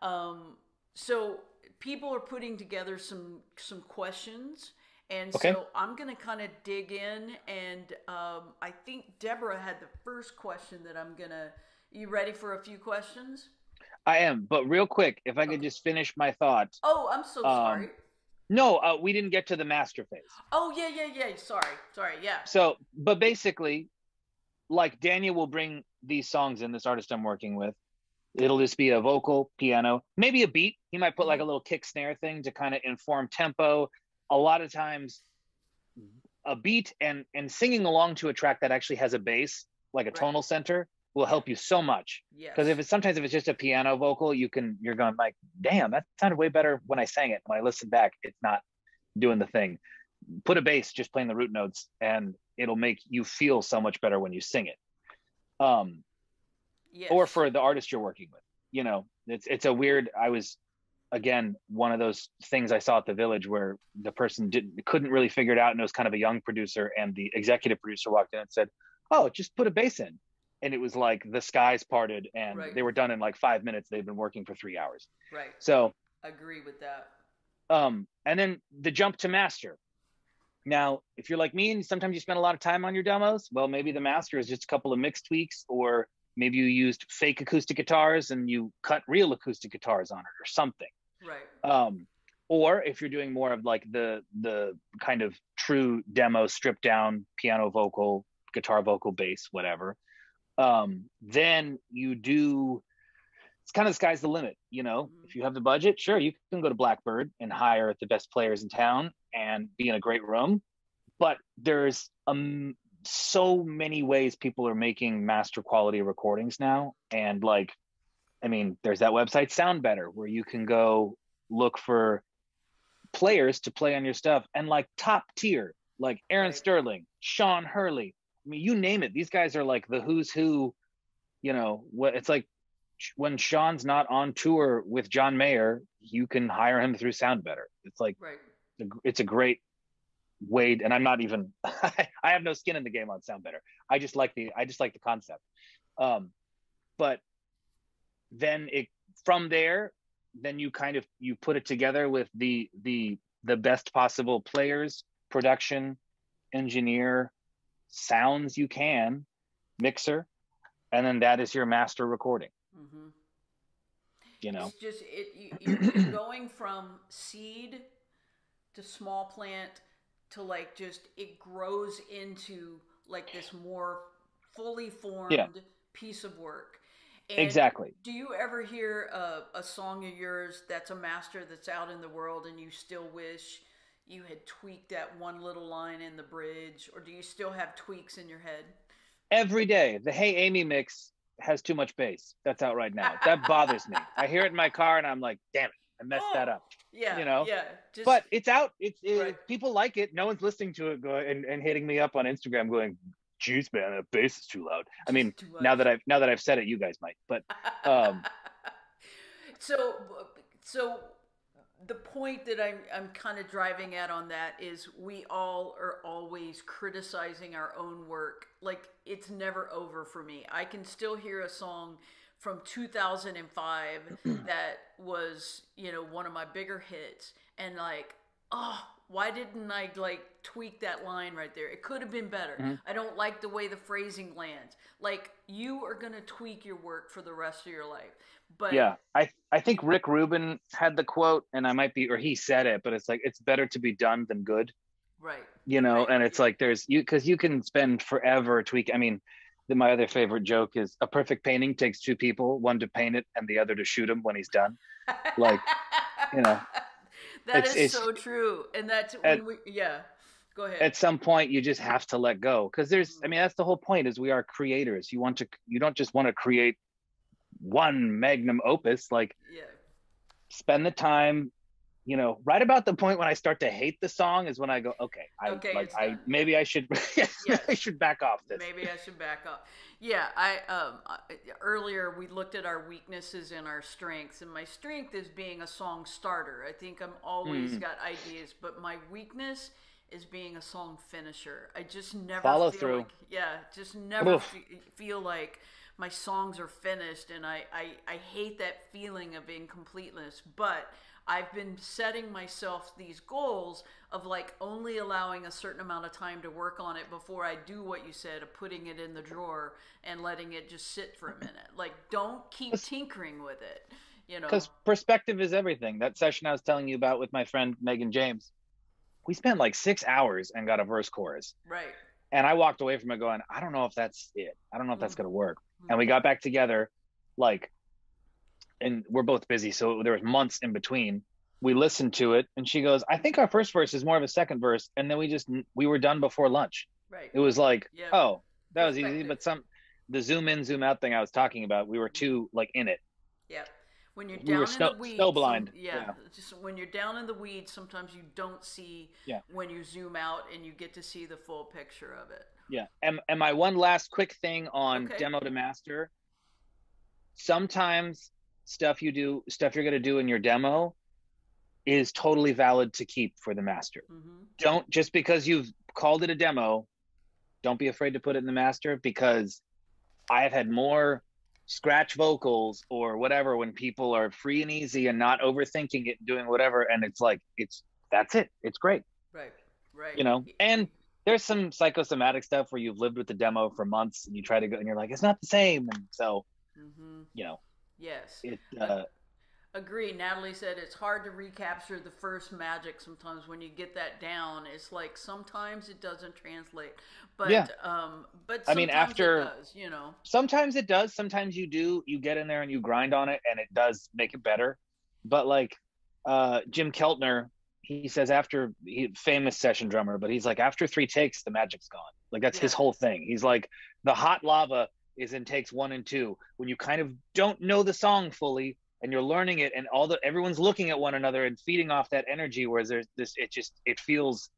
A: Um, so people are putting together some some questions, and
D: Okay.
A: so I'm gonna kind of dig in, and um, I think Deborah had the first question that I'm gonna. You ready for a few questions?
D: I am, but real quick, if I could
A: Okay.
D: just finish my thought.
A: Oh, I'm so
D: Um,
A: sorry.
D: No, uh, we didn't get to the master phase.
A: Oh yeah, yeah, yeah. Sorry, sorry. Yeah.
D: So, but basically, like Daniel will bring these songs in, this artist I'm working with. It'll just be a vocal, piano, maybe a beat. He might put like a little kick snare thing to kind of inform tempo. A lot of times, a beat and and singing along to a track that actually has a bass, like a
A: Right.
D: tonal center, will help you so much.
A: Yes.
D: Because if it's sometimes if it's just a piano vocal, you can you're going like, damn, that sounded way better when I sang it. When I listen back, it's not doing the thing. Put a bass just playing the root notes, and it'll make you feel so much better when you sing it. Um,
A: yes.
D: or for the artist you're working with, you know, it's it's a weird. I was again one of those things I saw at the village where the person didn't couldn't really figure it out, and it was kind of a young producer, and the executive producer walked in and said, "Oh, just put a bass in." And it was like the skies parted, and
A: Right.
D: they were done in like five minutes. They've been working for three hours.
A: right.
D: So
A: Agree with that.
D: um, and then the jump to master. Now, if you're like me and sometimes you spend a lot of time on your demos, well, maybe the master is just a couple of mix tweaks, or maybe you used fake acoustic guitars and you cut real acoustic guitars on it or something.
A: Right.
D: Um, or if you're doing more of like the the kind of true demo, stripped down piano vocal, guitar vocal, bass, whatever, um, then you do it's kind of the sky's the limit you know
A: Mhm.
D: if you have the budget sure you can go to blackbird and hire the best players in town and be in a great room but there's um so many ways people are making master quality recordings now and like i mean there's that website SoundBetter where you can go look for players to play on your stuff. And like top tier like aaron sterling sean hurley. I mean you name it. These guys are like the who's who you know what it's like when sean's not on tour with john mayer you can hire him through SoundBetter. It's like
A: Right.
D: it's a great way and i'm not even (laughs) i have no skin in the game on SoundBetter. I just like the i just like the concept. Um but then it from there then you kind of you put it together with the the the best possible players production engineer sounds you can mixer and then that is your master recording
A: mm-hmm.
D: you know
A: It's just it. You, going from seed to small plant to like just it grows into like this more fully formed piece of work. And
D: exactly.
A: Do you ever hear a, a song of yours that's a master that's out in the world and you still wish you had tweaked that one little line in the bridge, or do you still have tweaks in your head?
D: every day. The hey amy mix has too much bass. That's out right now. That bothers me. I hear it in my car and i'm like damn it. I messed that oh, up.
A: Yeah,
D: You know,
A: yeah. Just,
D: but it's out. It's it,
A: Right.
D: people like it. No one's listening to it going and, and hitting me up on instagram going jeez man that bass is too loud i mean (laughs) now that i've now that i've said it you guys might but um, (laughs)
A: so so the point that I'm I'm kind of driving at on that is we all are always criticizing our own work. Like it's never over for me. I can still hear a song from 2005 (clears throat) that was, you know, one of my bigger hits and like, oh, why didn't I like tweak that line right there? It could have been better.
D: Mhm.
A: I don't like the way the phrasing lands. Like you are going to tweak your work for the rest of your life. But
D: yeah i i think rick rubin had the quote and i might be or he said it but it's like it's better to be done than good
A: right.
D: you know
A: Right.
D: and it's like there's you because you can spend forever tweak i mean the, my other favorite joke is a perfect painting takes two people one to paint it and the other to shoot him when he's done Like, you know,
A: that
D: it's-
A: is
D: it's-
A: so true. And that's
D: at-
A: when we, yeah. Go ahead.
D: at some point you just have to let go because there's i mm-hmm. mean that's the whole point is we are creators you want to you don't just want to create one magnum opus like
A: yeah.
D: spend the time you know, right about the point when I start to hate the song is when I go, okay, I
A: Okay,
D: like I maybe I should (laughs)
A: Yes.
D: I should back off this.
A: Maybe I should back up. Yeah, I um earlier we looked at our weaknesses and our strengths, and my strength is being a song starter. I think I'm always
D: Mm.
A: got ideas, but my weakness is being a song finisher. I just never
D: Follow
A: feel
D: through.
A: Like, yeah, just never fe- feel like my songs are finished, and I, I I hate that feeling of incompleteness. But I've been setting myself these goals of like only allowing a certain amount of time to work on it before I do what you said of putting it in the drawer and letting it just sit for a minute. Like don't keep tinkering with it. You know.
D: Because perspective is everything. That session I was telling you about with my friend Megan James, we spent like six hours and got a verse chorus.
A: Right.
D: And I walked away from it going, I don't know if that's it. I don't know if that's
A: Mhm.
D: gonna work. And we got back together, like, and we're both busy, so there was months in between. We listened to it, and she goes, "I think our first verse is more of a second verse," and then we just we were done before lunch.
A: Right.
D: It was like,
A: Yeah.
D: oh, that was easy. But some the zoom in, zoom out thing I was talking about, we were too like in it.
A: Yep. When you're
D: We
A: down
D: were
A: in
D: snow-
A: the weeds,
D: snow
A: some-
D: blind.
A: yeah,
D: Yeah.
A: just when you're down in the weeds, sometimes you don't see
D: Yeah.
A: when you zoom out and you get to see the full picture of it.
D: Yeah. And and my one last quick thing on
A: Okay.
D: demo to master. Sometimes stuff you do, stuff you're gonna do in your demo, is totally valid to keep for the master.
A: hmm
D: Don't just because you've called it a demo, don't be afraid to put it in the master because I have had more scratch vocals or whatever when people are free and easy and not overthinking it and doing whatever and it's like it's that's it. It's great.
A: Right. Right.
D: you know? And there's some psychosomatic stuff where you've lived with the demo for months and you try to go and you're like it's not the same. And so
A: hmm
D: you know
A: Yes.
D: it uh
A: Agree. Natalie said it's hard to recapture the first magic sometimes when you get that down. It's like sometimes it doesn't translate, but
D: Yeah.
A: um, but
D: I mean, after-
A: it does. You know.
D: sometimes it does sometimes you do you get in there and you grind on it and it does make it better but like uh jim keltner he says after he famous session drummer but he's like after three takes the magic's gone like that's his whole thing he's like the hot lava is in takes one and two when you kind of don't know the song fully and you're learning it and all the everyone's looking at one another and feeding off that energy whereas there's this it just it feels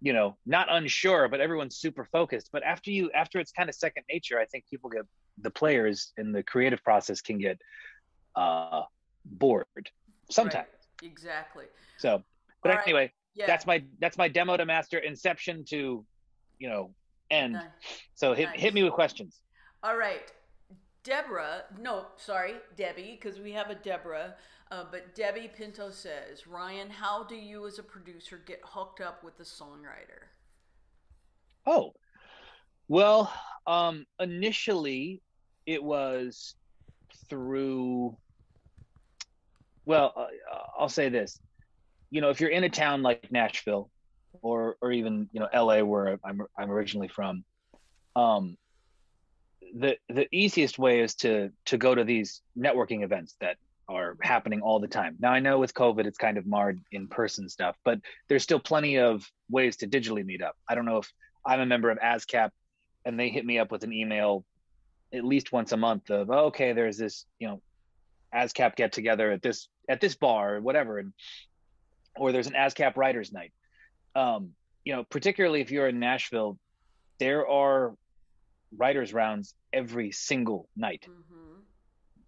D: you know not unsure but everyone's super focused but after you after it's kind of second nature i think people get the players in the creative process can get uh bored sometimes
A: Right. Exactly.
D: so but
A: All right.
D: anyway
A: Yeah.
D: that's my that's my demo to master inception to you know end
A: Nice.
D: so hit
A: Nice.
D: hit me with questions
A: All right. Deborah, no, sorry, Debbie, because we have a Deborah. Uh, but Debbie Pinto says, Ryan, how do you as a producer get hooked up with the songwriter?
D: Oh, well, um, initially it was through. Well, uh, I'll say this. You know, if you're in a town like Nashville, or or even you know L.A., where I'm I'm originally from, um, the the easiest way is to to go to these networking events that are happening all the time. Now I know with COVID it's kind of marred in person stuff, but there's still plenty of ways to digitally meet up. I don't know if I'm a member of ASCAP, and they hit me up with an email at least once a month of oh, okay, there's this you know ASCAP get together at this at this bar or whatever, and or there's an ASCAP writers night. Um, you know, particularly if you're in Nashville, there are writers rounds every single night,
A: Mm-hmm.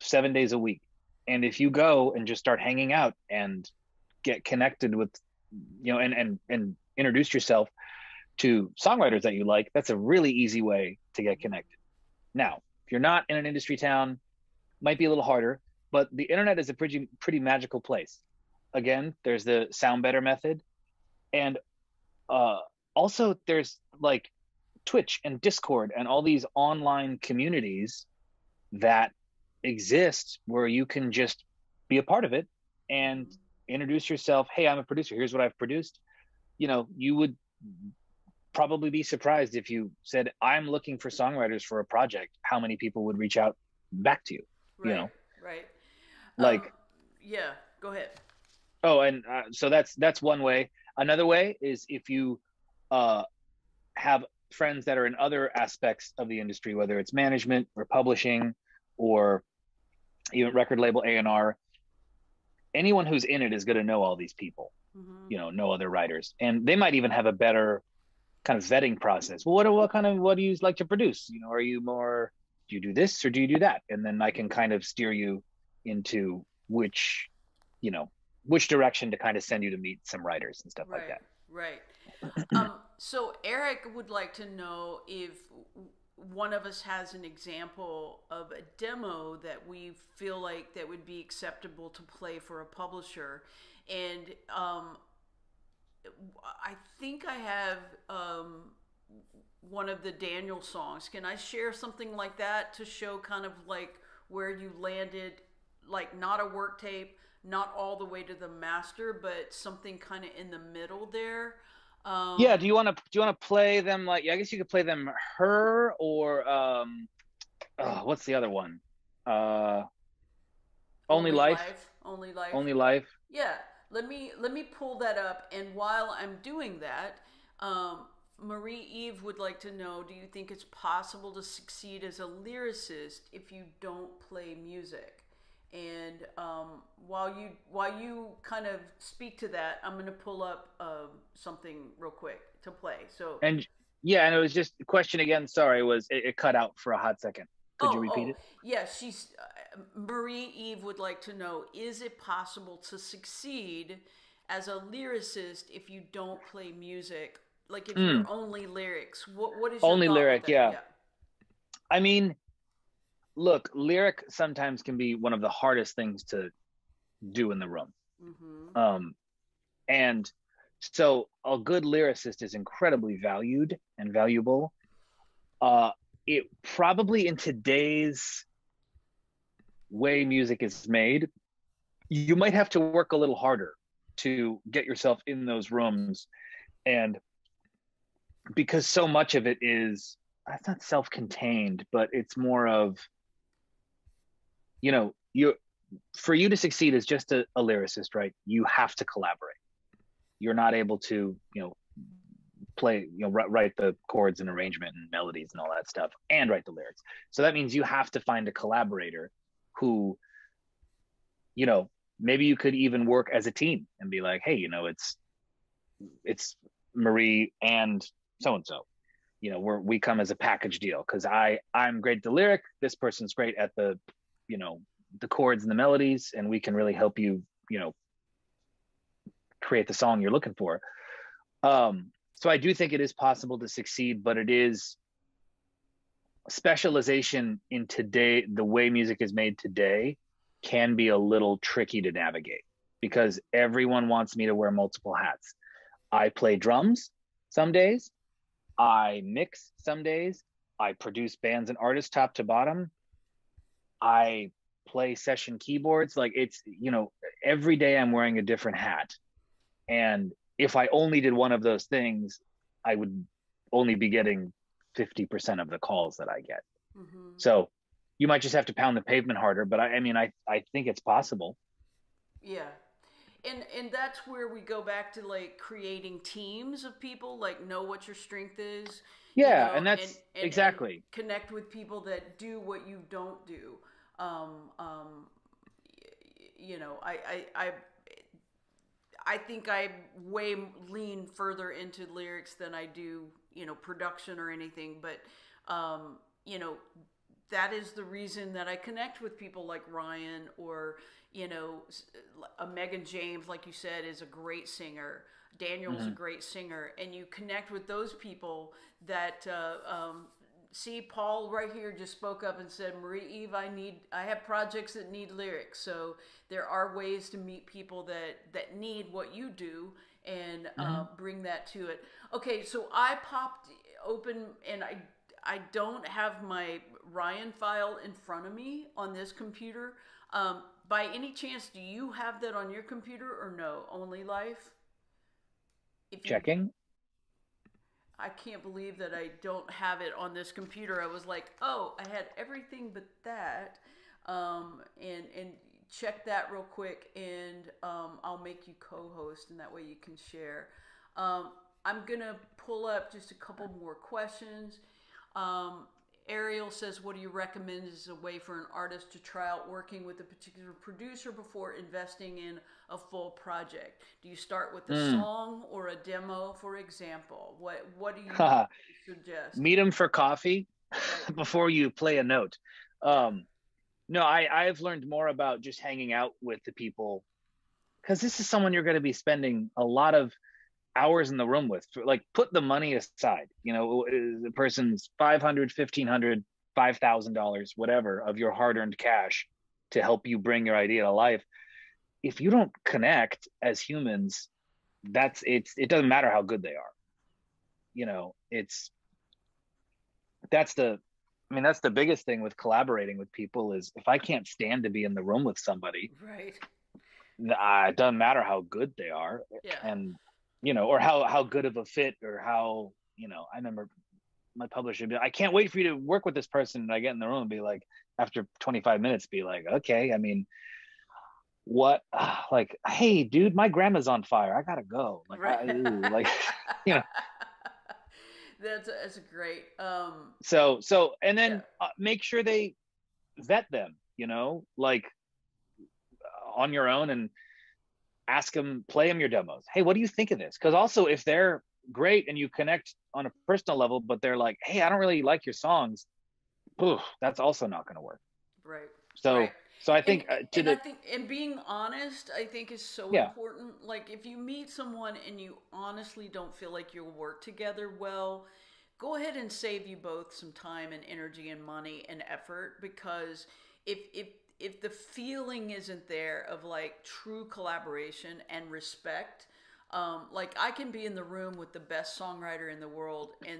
D: seven days a week, and if you go and just start hanging out and get connected with you know and and and introduce yourself to songwriters that you like that's a really easy way to get connected. Now if you're not in an industry town might be a little harder but the internet is a pretty pretty magical place. Again there's the SoundBetter method. And uh also there's like twitch and discord and all these online communities that exist where you can just be a part of it and introduce yourself hey i'm a producer here's what i've produced you know you would probably be surprised if you said i'm looking for songwriters for a project how many people would reach out back to you
A: Right.
D: you know.
A: Right.
D: Like-
A: Um, yeah. Go ahead.
D: oh and uh, so that's that's one way another way is if you uh have friends that are in other aspects of the industry whether it's management or publishing or even record label a&r anyone who's in it is going to know all these people
A: Mhm.
D: you know no other writers. And they might even have a better kind of vetting process. Well what what kind of what do you like to produce? You know are you more do you do this or do you do that? And then i can kind of steer you into which you know which direction to kind of send you to meet some writers and stuff like that.
A: right. um, so Eric would like to know if one of us has an example of a demo that we feel like that would be acceptable to play for a publisher, and um, I think I have um, one of the Daniel songs. Can I share something like that to show kind of like where you landed, like not a work tape, not all the way to the master, but something kind of in the middle there. Um,
D: yeah do you want to do you want to play them like Yeah, i guess you could play them her or um uh, what's the other one? Uh only, life,
A: only life,
D: only life?
A: Yeah, let me let me pull that up. And while I'm doing that, um, Marie Eve would like to know: Do you think it's possible to succeed as a lyricist if you don't play music? And um, while you while you kind of speak to that, I'm going to pull up uh, something real quick to play. So
D: And yeah, and it was just question again. Sorry, was it, it cut out for a hot second? Could you
A: Oh,
D: repeat
A: oh,
D: it?
A: Yeah, she's uh, Marie Eve would like to know: Is it possible to succeed as a lyricist if you don't play music? Like if you're only lyrics, what what is.
D: Only lyric,
A: that?
D: yeah. I mean, look, lyric sometimes can be one of the hardest things to do in the room.
A: hmm
D: Um, and so a good lyricist is incredibly valued and valuable. Uh, it probably in today's way music is made, you might have to work a little harder to get yourself in those rooms. And because so much of it is, it's not self contained, but it's more of, you know, you for you to succeed as just a, a lyricist, right? You have to collaborate. You're not able to, you know, play, you know, write, the chords and arrangement and melodies and all that stuff, and write the lyrics. So that means you have to find a collaborator who, you know, maybe you could even work as a team and be like, hey, you know, it's it's Marie and so and so. You know, we're we come as a package deal because I I'm great at the lyric. This person's great at the, you know, the chords and the melodies, and we can really help you, you know, create the song you're looking for. Um, so I do think it is possible to succeed, but it is specialization in today, the way music is made today can be a little tricky to navigate because everyone wants me to wear multiple hats. I play drums some days, I mix some days, I produce bands and artists top to bottom. I play session keyboards like it's you know every day i'm wearing a different hat and if i only did one of those things i would only be getting 50% of the calls that i get
A: hmm
D: so you might just have to pound the pavement harder but i, I mean I, I think it's possible
A: Yeah. And and that's where we go back to like creating teams of people, like know what your strength is. you
D: yeah
A: know,
D: and that's exactly
A: connect with people that do what you don't do. Um, um, you know, I, I, I, I think I way lean further into lyrics than I do, you know, production or anything. But, um, you know, that is the reason that I connect with people like Ryan or, you know, a Megan James, like you said, is a great singer. Daniel's a great singer, and you connect with those people that uh, um, see Paul right here just spoke up and said, Marie Eve, I need, I have projects that need lyrics. So there are ways to meet people that that need what you do and uh, bring that to it. Okay, so I popped open and I I don't have my Ryan file in front of me on this computer. Um, by any chance, do you have that on your computer or no? Only Life. If you-
D: checking
A: I can't believe that I don't have it on this computer. I was like, oh, I had everything but that. Um, and and check that real quick, and um, I'll make you co-host, and that way you can share. Um, I'm gonna pull up just a couple more questions. Um, Ariel says, What do you recommend as a way for an artist to try out working with a particular producer before investing in a full project? Do you start with a
D: Mm.
A: song or a demo, for example? What What do you (laughs) suggest?
D: Meet them for coffee (laughs) before you play a note. Um, no, I I've learned more about just hanging out with the people because this is someone you're going to be spending a lot of hours in the room with. Like, put the money aside. You know, the person's 500 1500 5000 dollars, whatever, of your hard-earned cash to help you bring your idea to life. If you don't connect as humans, that's it's it doesn't matter how good they are. You know, it's that's the I mean, that's the biggest thing with collaborating with people is if I can't stand to be in the room with somebody,
A: Right.
D: uh, it doesn't matter how good they are,
A: Yeah.
D: and you know, or how how good of a fit, or how you know. I remember my publisher, be, I can't wait for you to work with this person. And I get in the room and be like, after 25 minutes, be like, okay, I mean, what? ah, (sighs) like, hey, dude, my grandma's on fire. I gotta go. Like, I, ooh, like, (laughs) (laughs) you know.
A: that's that's great. Um,
D: so so and then
A: Yeah.
D: uh, make sure they vet them you know like uh, on your own and ask them play them your demos hey what do you think of this because also if they're great and you connect on a personal level but they're like hey i don't really like your songs oof, that's also not going to work
A: right.
D: so
A: right.
D: so i think
A: and,
D: uh, to
A: and
D: the
A: I think and being honest, I think is so
D: Yeah.
A: important. Like if you meet someone and you honestly don't feel like you'll work together well, go ahead and save you both some time and energy and money and effort because if if if the feeling isn't there of like true collaboration and respect, um, like I can be in the room with the best songwriter in the world and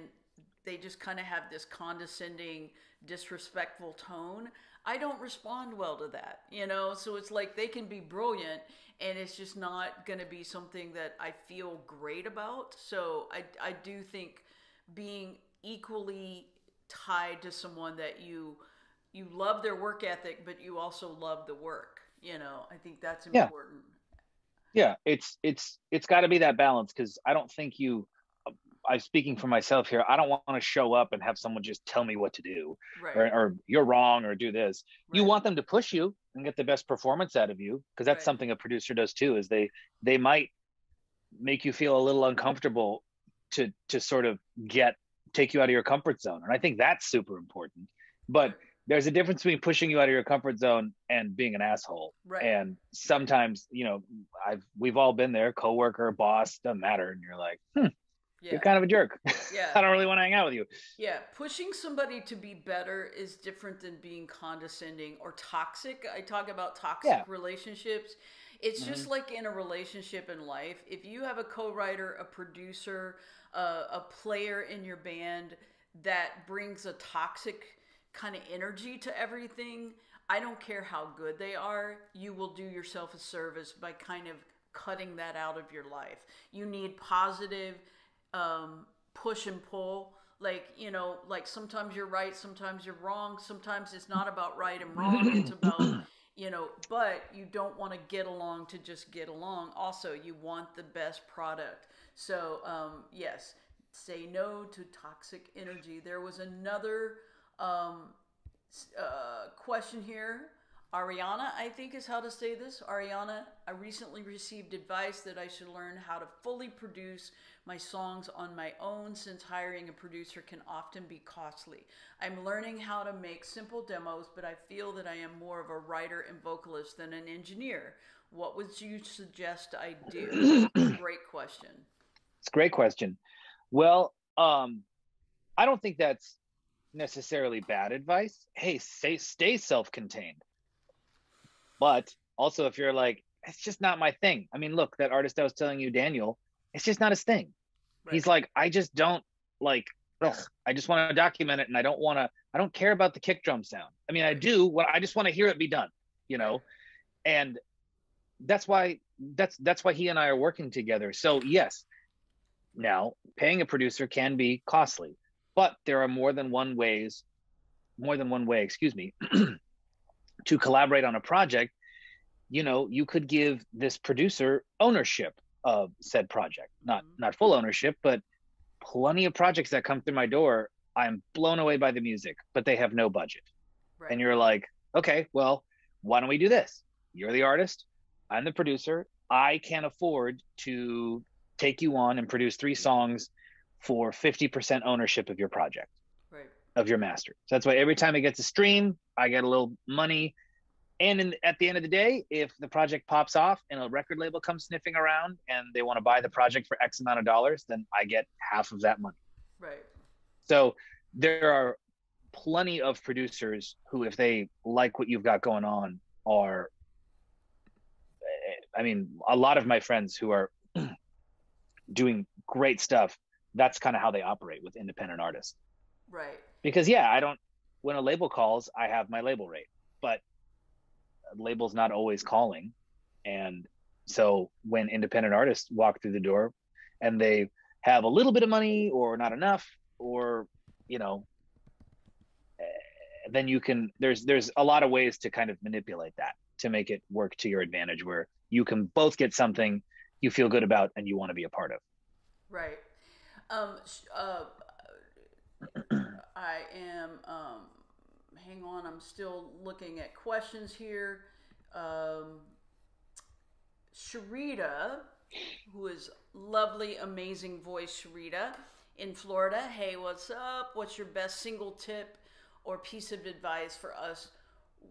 A: they just kind of have this condescending, disrespectful tone. I don't respond well to that, you know? So it's like they can be brilliant and it's just not going to be something that I feel great about. So I, I do think being equally tied to someone that you you love their work ethic but you also love the work you know? I think that's important.
D: Yeah it's it's it's got to be that balance because i don't think you i'm speaking for myself here i don't want to show up and have someone just tell me what to do
A: right.
D: or, or you're wrong or do this. You want them to push you and get the best performance out of you because that's
A: Right.
D: something a producer does too is they they might make you feel a little uncomfortable to to sort of get take you out of your comfort zone and i think that's super important. But there's a difference between pushing you out of your comfort zone and being an asshole
A: right
D: and sometimes you know i've we've all been there coworker boss doesn't matter and you're like hmm,
A: yeah
D: you're kind of a jerk (laughs)
A: Yeah.
D: i don't really want to hang out with you
A: Yeah, pushing somebody to be better is different than being condescending or toxic. I talk about toxic
D: Yeah.
A: relationships. It's just like in a relationship in life. If you have a co-writer, a producer, uh, a player in your band that brings a toxic kind of energy to everything, I don't care how good they are, you will do yourself a service by kind of cutting that out of your life. You need positive um, push and pull. Like, you know, like sometimes you're right, sometimes you're wrong. Sometimes it's not about right and wrong. It's (coughs) about, you know, but you don't want to get along to just get along. Also, you want the best product. So, um, yes, say no to toxic energy. There was another um, uh, question here. Ariana, I think is how to say this. Ariana, I recently received advice that I should learn how to fully produce my songs on my own since hiring a producer can often be costly. I'm learning how to make simple demos, but I feel that I am more of a writer and vocalist than an engineer. What would you suggest I do? Great question.
D: It's a great question. Well, um, I don't think that's necessarily bad advice. Hey, say, stay self-contained. But also, if you're like, it's just not my thing. I mean, look, that artist I was telling you, Daniel, it's just not his thing. He's like, I just don't like. Ugh, I just want to document it, and I don't want to. I don't care about the kick drum sound. I mean, I do. What I just want to hear it be done. You know, and that's why that's that's why he and I are working together. So yes, now paying a producer can be costly, but there are more than one ways, more than one way, excuse me, (clears throat) to collaborate on a project. You know, you could give this producer ownership of said project, not
A: Mhm.
D: not full ownership, but plenty of projects that come through my door. I'm blown away by the music, but they have no budget.
A: Right.
D: And you're like, okay, well, why don't we do this? You're the artist, I'm the producer. I can't afford to take you on and produce three songs for 50% ownership of your project,
A: right.
D: of your master. So that's why every time it gets a stream, I get a little money. And in, at the end of the day, if the project pops off and a record label comes sniffing around and they want to buy the project for X amount of dollars, then I get half of that money.
A: Right.
D: So there are plenty of producers who, if they like what you've got going on, are. Eh, I mean, a lot of my friends who are (clears throat) doing great stuff. That's kind of how they operate with independent artists.
A: Right.
D: Because yeah, I don't. When a label calls, I have my label rate, but label's not always calling, and so when independent artists walk through the door, and they have a little bit of money or not enough, or you know eh, then you can there's there's a lot of ways to kind of manipulate that to make it work to your advantage where you can both get something you feel good about and you want to be a part of
A: Right. Um, uh, I am. Um, hang on, I'm still looking at questions here. Um, Sharita, who is lovely, amazing voice, Sharita in Florida. Hey, what's up? What's your best single tip or piece of advice for us?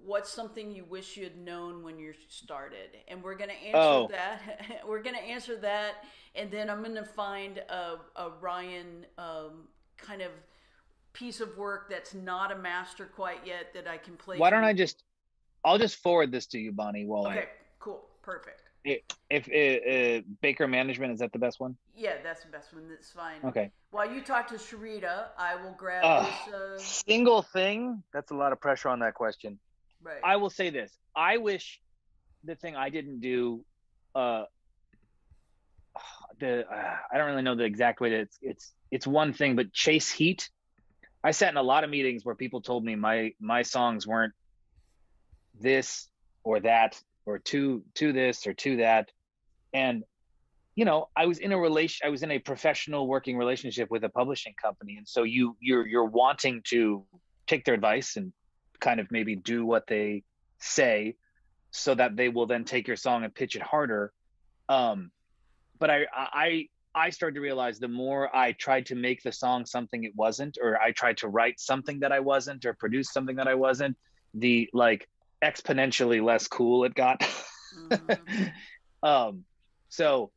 A: What's something you wish you had known when you started? And we're gonna answer
D: Oh.
A: that. (laughs) we're gonna answer that, and then I'm gonna find a, a Ryan um, kind of piece of work that's not a master quite yet that I can play.
D: why don't
A: for
D: i just i'll just forward this to you bonnie while
A: Okay, cool, perfect.
D: i if uh, uh, baker management is that the best one
A: Yeah, that's the best one. That's fine.
D: okay
A: While you talk to Sharita, I will grab
D: Ugh.
A: this. Uh,
D: single thing that's a lot of pressure on that question
A: right.
D: I will say this. I wish the thing I didn't do uh the uh, I don't really know the exact way to it's it's it's one thing but chase heat. I sat in a lot of meetings where people told me my my songs weren't this or that or to to this or to that and you know i was in a relation i was in a professional working relationship with a publishing company and so you you're you're wanting to take their advice and kind of maybe do what they say so that they will then take your song and pitch it harder. Um but i i i started to realize the more i tried to make the song something it wasn't or i tried to write something that i wasn't or produce something that i wasn't the like exponentially less cool it got.
A: Mhm. (laughs)
D: um so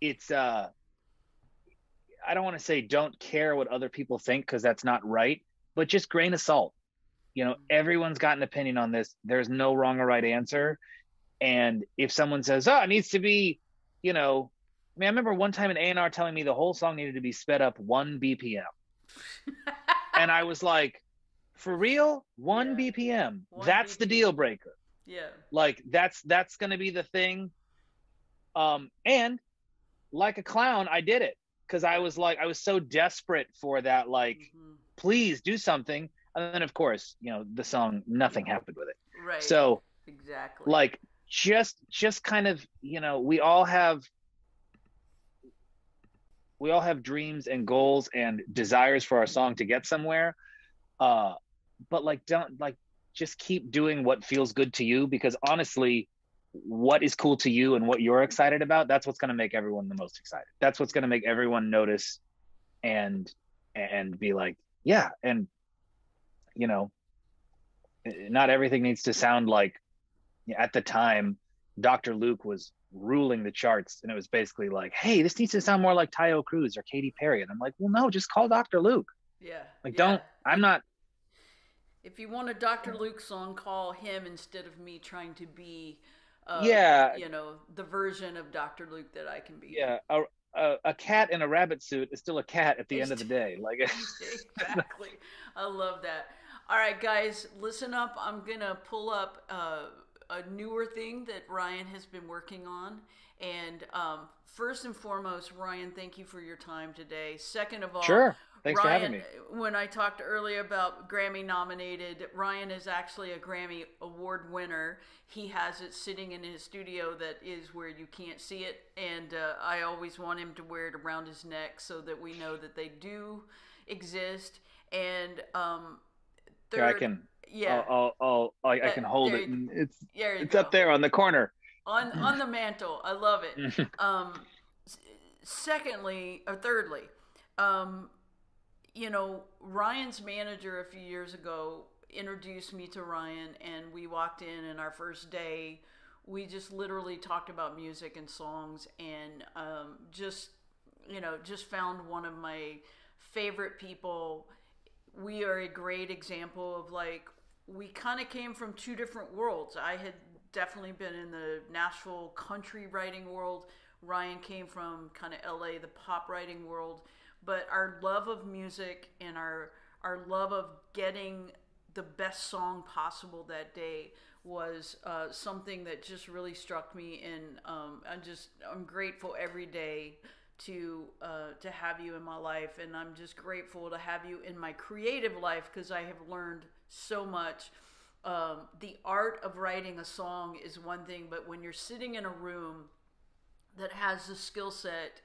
D: it's uh i don't want to say don't care what other people think because that's not right but just grain of salt you know everyone's got an opinion on this. There's no wrong or right answer. And if someone says oh it needs to be you know i mean i remember one time an a&r telling me the whole song needed to be sped up one bpm (laughs) and i was like for real? One
A: Yeah.
D: bpm
A: One
D: that's the deal breaker
A: yeah.
D: like that's that's gonna be the thing. Um and like a clown i did it. Because i was like i was so desperate for that like
A: Mhm.
D: please do something and then of course you know the song nothing happened with it
A: Right.
D: so
A: exactly.
D: like just just kind of you know we all have we all have dreams and goals and desires for our song to get somewhere uh but like don't like just keep doing what feels good to you because honestly what is cool to you and what you're excited about that's what's going to make everyone the most excited that's what's going to make everyone notice and and be like yeah and you know not everything needs to sound like at the time dr luke was ruling the charts and it was basically like hey this needs to sound more like Taio Cruz or Katy perry and i'm like well no just call dr luke
A: yeah.
D: like
A: yeah.
D: don't i'm not
A: If you want a Dr. Luke song, call him instead of me trying to be. Uh,
D: Yeah.
A: You know the version of Dr. Luke that I can be.
D: yeah a, a, a cat in a rabbit suit is still a cat at the end of the (laughs) day like (laughs)
A: exactly. I love that. All right, guys, listen up. I'm gonna pull up uh, a newer thing that Ryan has been working on, and um, first and foremost, Ryan, thank you for your time today. Second of all,
D: sure thanks
A: Ryan,
D: for having me
A: When I talked earlier about Grammy nominated, Ryan is actually a Grammy award winner. He has it sitting in his studio that is where you can't see it, and uh, I always want him to wear it around his neck so that we know that they do exist. And um,
D: Here, I can.
A: yeah,
D: I'll, I'll, I'll, I, I can hold
A: there
D: it. And it's it's
A: go.
D: up there on the corner.
A: on on the mantle. I love it. (laughs) Um, secondly, or thirdly, um, you know, Ryan's manager a few years ago introduced me to Ryan, and we walked in, and our first day, we just literally talked about music and songs, and um, just, you know, just found one of my favorite people. We are a great example of like, we kind of came from two different worlds. I had definitely been in the Nashville country writing world. Ryan came from kind of LA, the pop writing world. But our love of music and our our love of getting the best song possible that day was uh, something that just really struck me. And um, I'm just I'm grateful every day to uh, to have you in my life, and I'm just grateful to have you in my creative life because I have learned so much. Um, the art of writing a song is one thing, but when you're sitting in a room that has the skill set,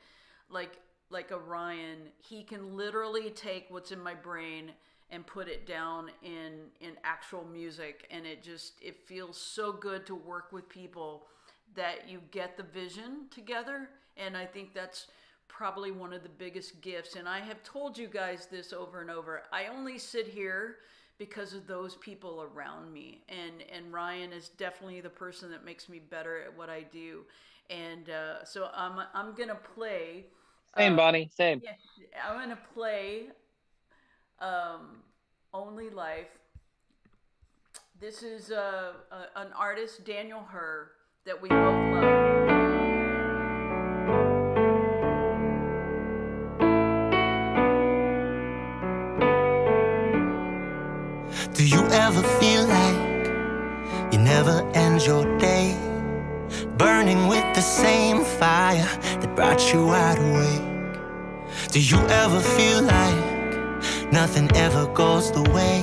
A: like like Ryan, he can literally take what's in my brain and put it down in in actual music, and it just it feels so good to work with people that you get the vision together, and I think that's probably one of the biggest gifts. And I have told you guys this over and over. I only sit here because of those people around me and and ryan is definitely the person that makes me better at what i do and uh, so i'm i'm gonna play
D: Same,
A: uh,
D: Bonnie. Same.
A: yeah, i'm gonna play um only life this is uh, a, an artist daniel herr that we both love
E: never end your day? Burning with the same fire that brought you wide awake. Do you ever feel like nothing ever goes the way?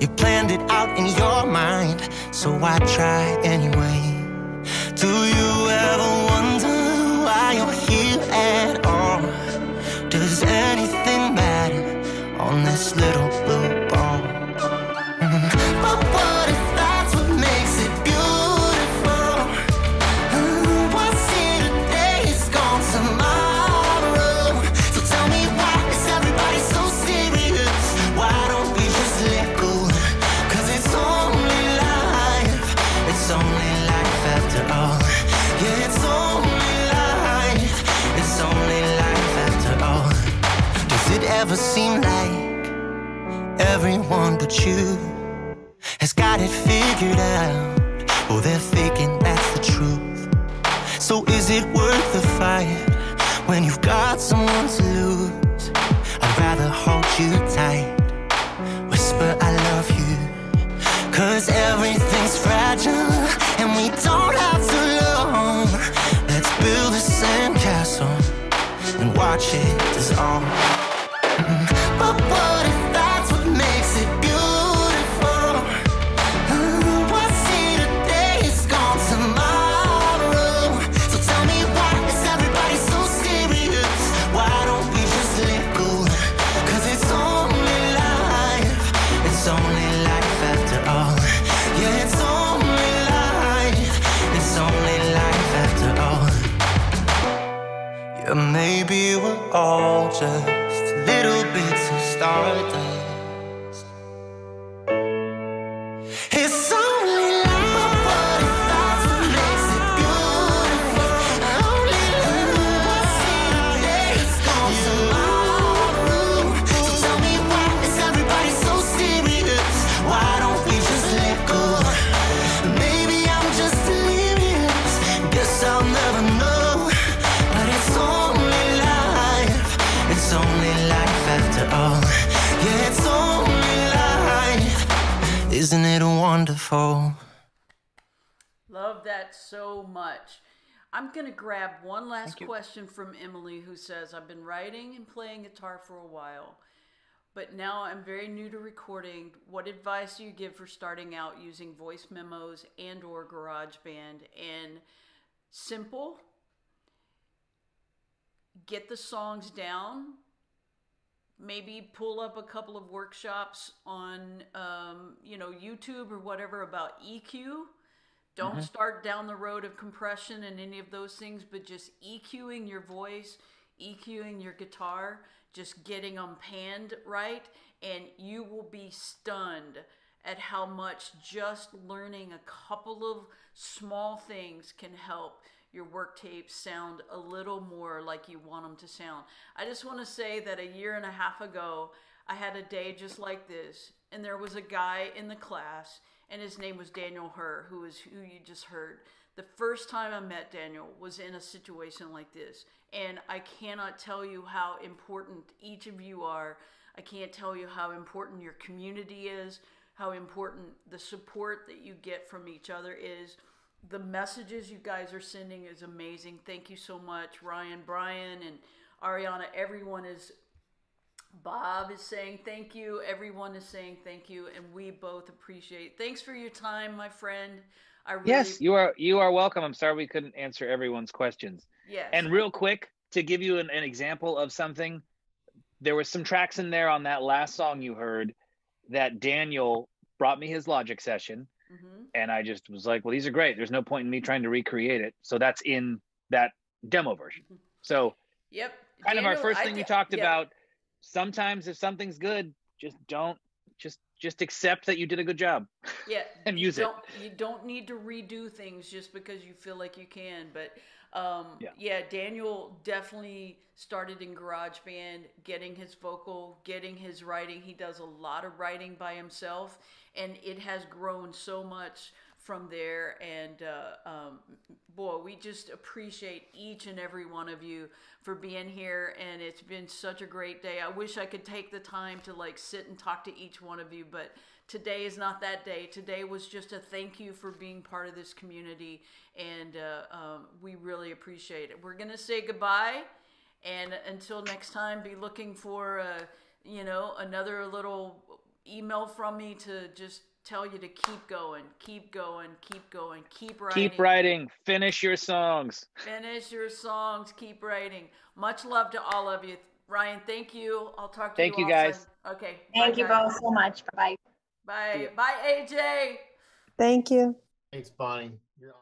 E: You planned it out in your mind, so why try anyway? Do you ever but you? has got it figured out. Oh, they're faking, that's the truth. So is it worth the fight when you've got someone to just little bits of stardust. Wonderful?
A: Love that so much. I'm going to grab one last question from Emily who says, I've been writing and playing guitar for a while, but now I'm very new to recording. What advice do you give for starting out using voice memos and or GarageBand? And simple, get the songs down, maybe pull up a couple of workshops on, um, you know, YouTube or whatever about EQ. Don't
D: Mhm.
A: start down the road of compression and any of those things, but just EQing your voice, EQing your guitar, just getting them panned right, and you will be stunned at how much just learning a couple of small things can help your work tapes sound a little more like you want them to sound. I just want to say that a year and a half ago, I had a day just like this, and there was a guy in the class, and his name was Daniel Herr, who is who you just heard. The first time I met Daniel was in a situation like this, and I cannot tell you how important each of you are. I can't tell you how important your community is, how important the support that you get from each other is. The messages you guys are sending is amazing. Thank you so much, Ryan, Brian, and Ariana. Everyone is Bob is saying thank you. Everyone is saying thank you, and we both appreciate. Thanks for your time, my friend. I really,
D: Yes, you are you are welcome. I'm sorry we couldn't answer everyone's questions.
A: yes.
D: And real quick, to give you an, an example of something, there was some tracks in there on that last song you heard that Daniel brought me his Logic session,
A: Mhm.
D: and I just was like, "Well, these are great. There's no point in me trying to recreate it." So that's in that demo version. So
A: Yep.
D: kind of our
A: Daniel,
D: first
A: I
D: thing we talked about. Sometimes if something's good, just don't just just accept that you did a good job.
A: yeah (laughs)
D: and
A: you
D: use it.
A: don't, you don't need to redo things just because you feel like you can but um,
D: Yeah.
A: yeah. daniel definitely started in garageband getting his vocal getting his writing he does a lot of writing by himself and it has grown so much from there and uh, um, boy we just appreciate each and every one of you for being here and it's been such a great day i wish i could take the time to like sit and talk to each one of you but today is not that day today was just a thank you for being part of this community and uh, um, we really appreciate it we're gonna say goodbye and until next time be looking for uh, you know another little email from me to just tell you to keep going keep going keep going keep writing
D: Keep writing. Finish your songs.
A: finish your songs keep writing much love to all of you ryan thank you i'll talk to
D: Thank
A: you Thank
D: you, guys.
A: offline. okay
B: Thank
A: bye,
B: you
A: guys.
B: both so much. Bye-bye.
A: bye bye Bye, aj
F: Thank you.
G: Thanks, Bonnie. You're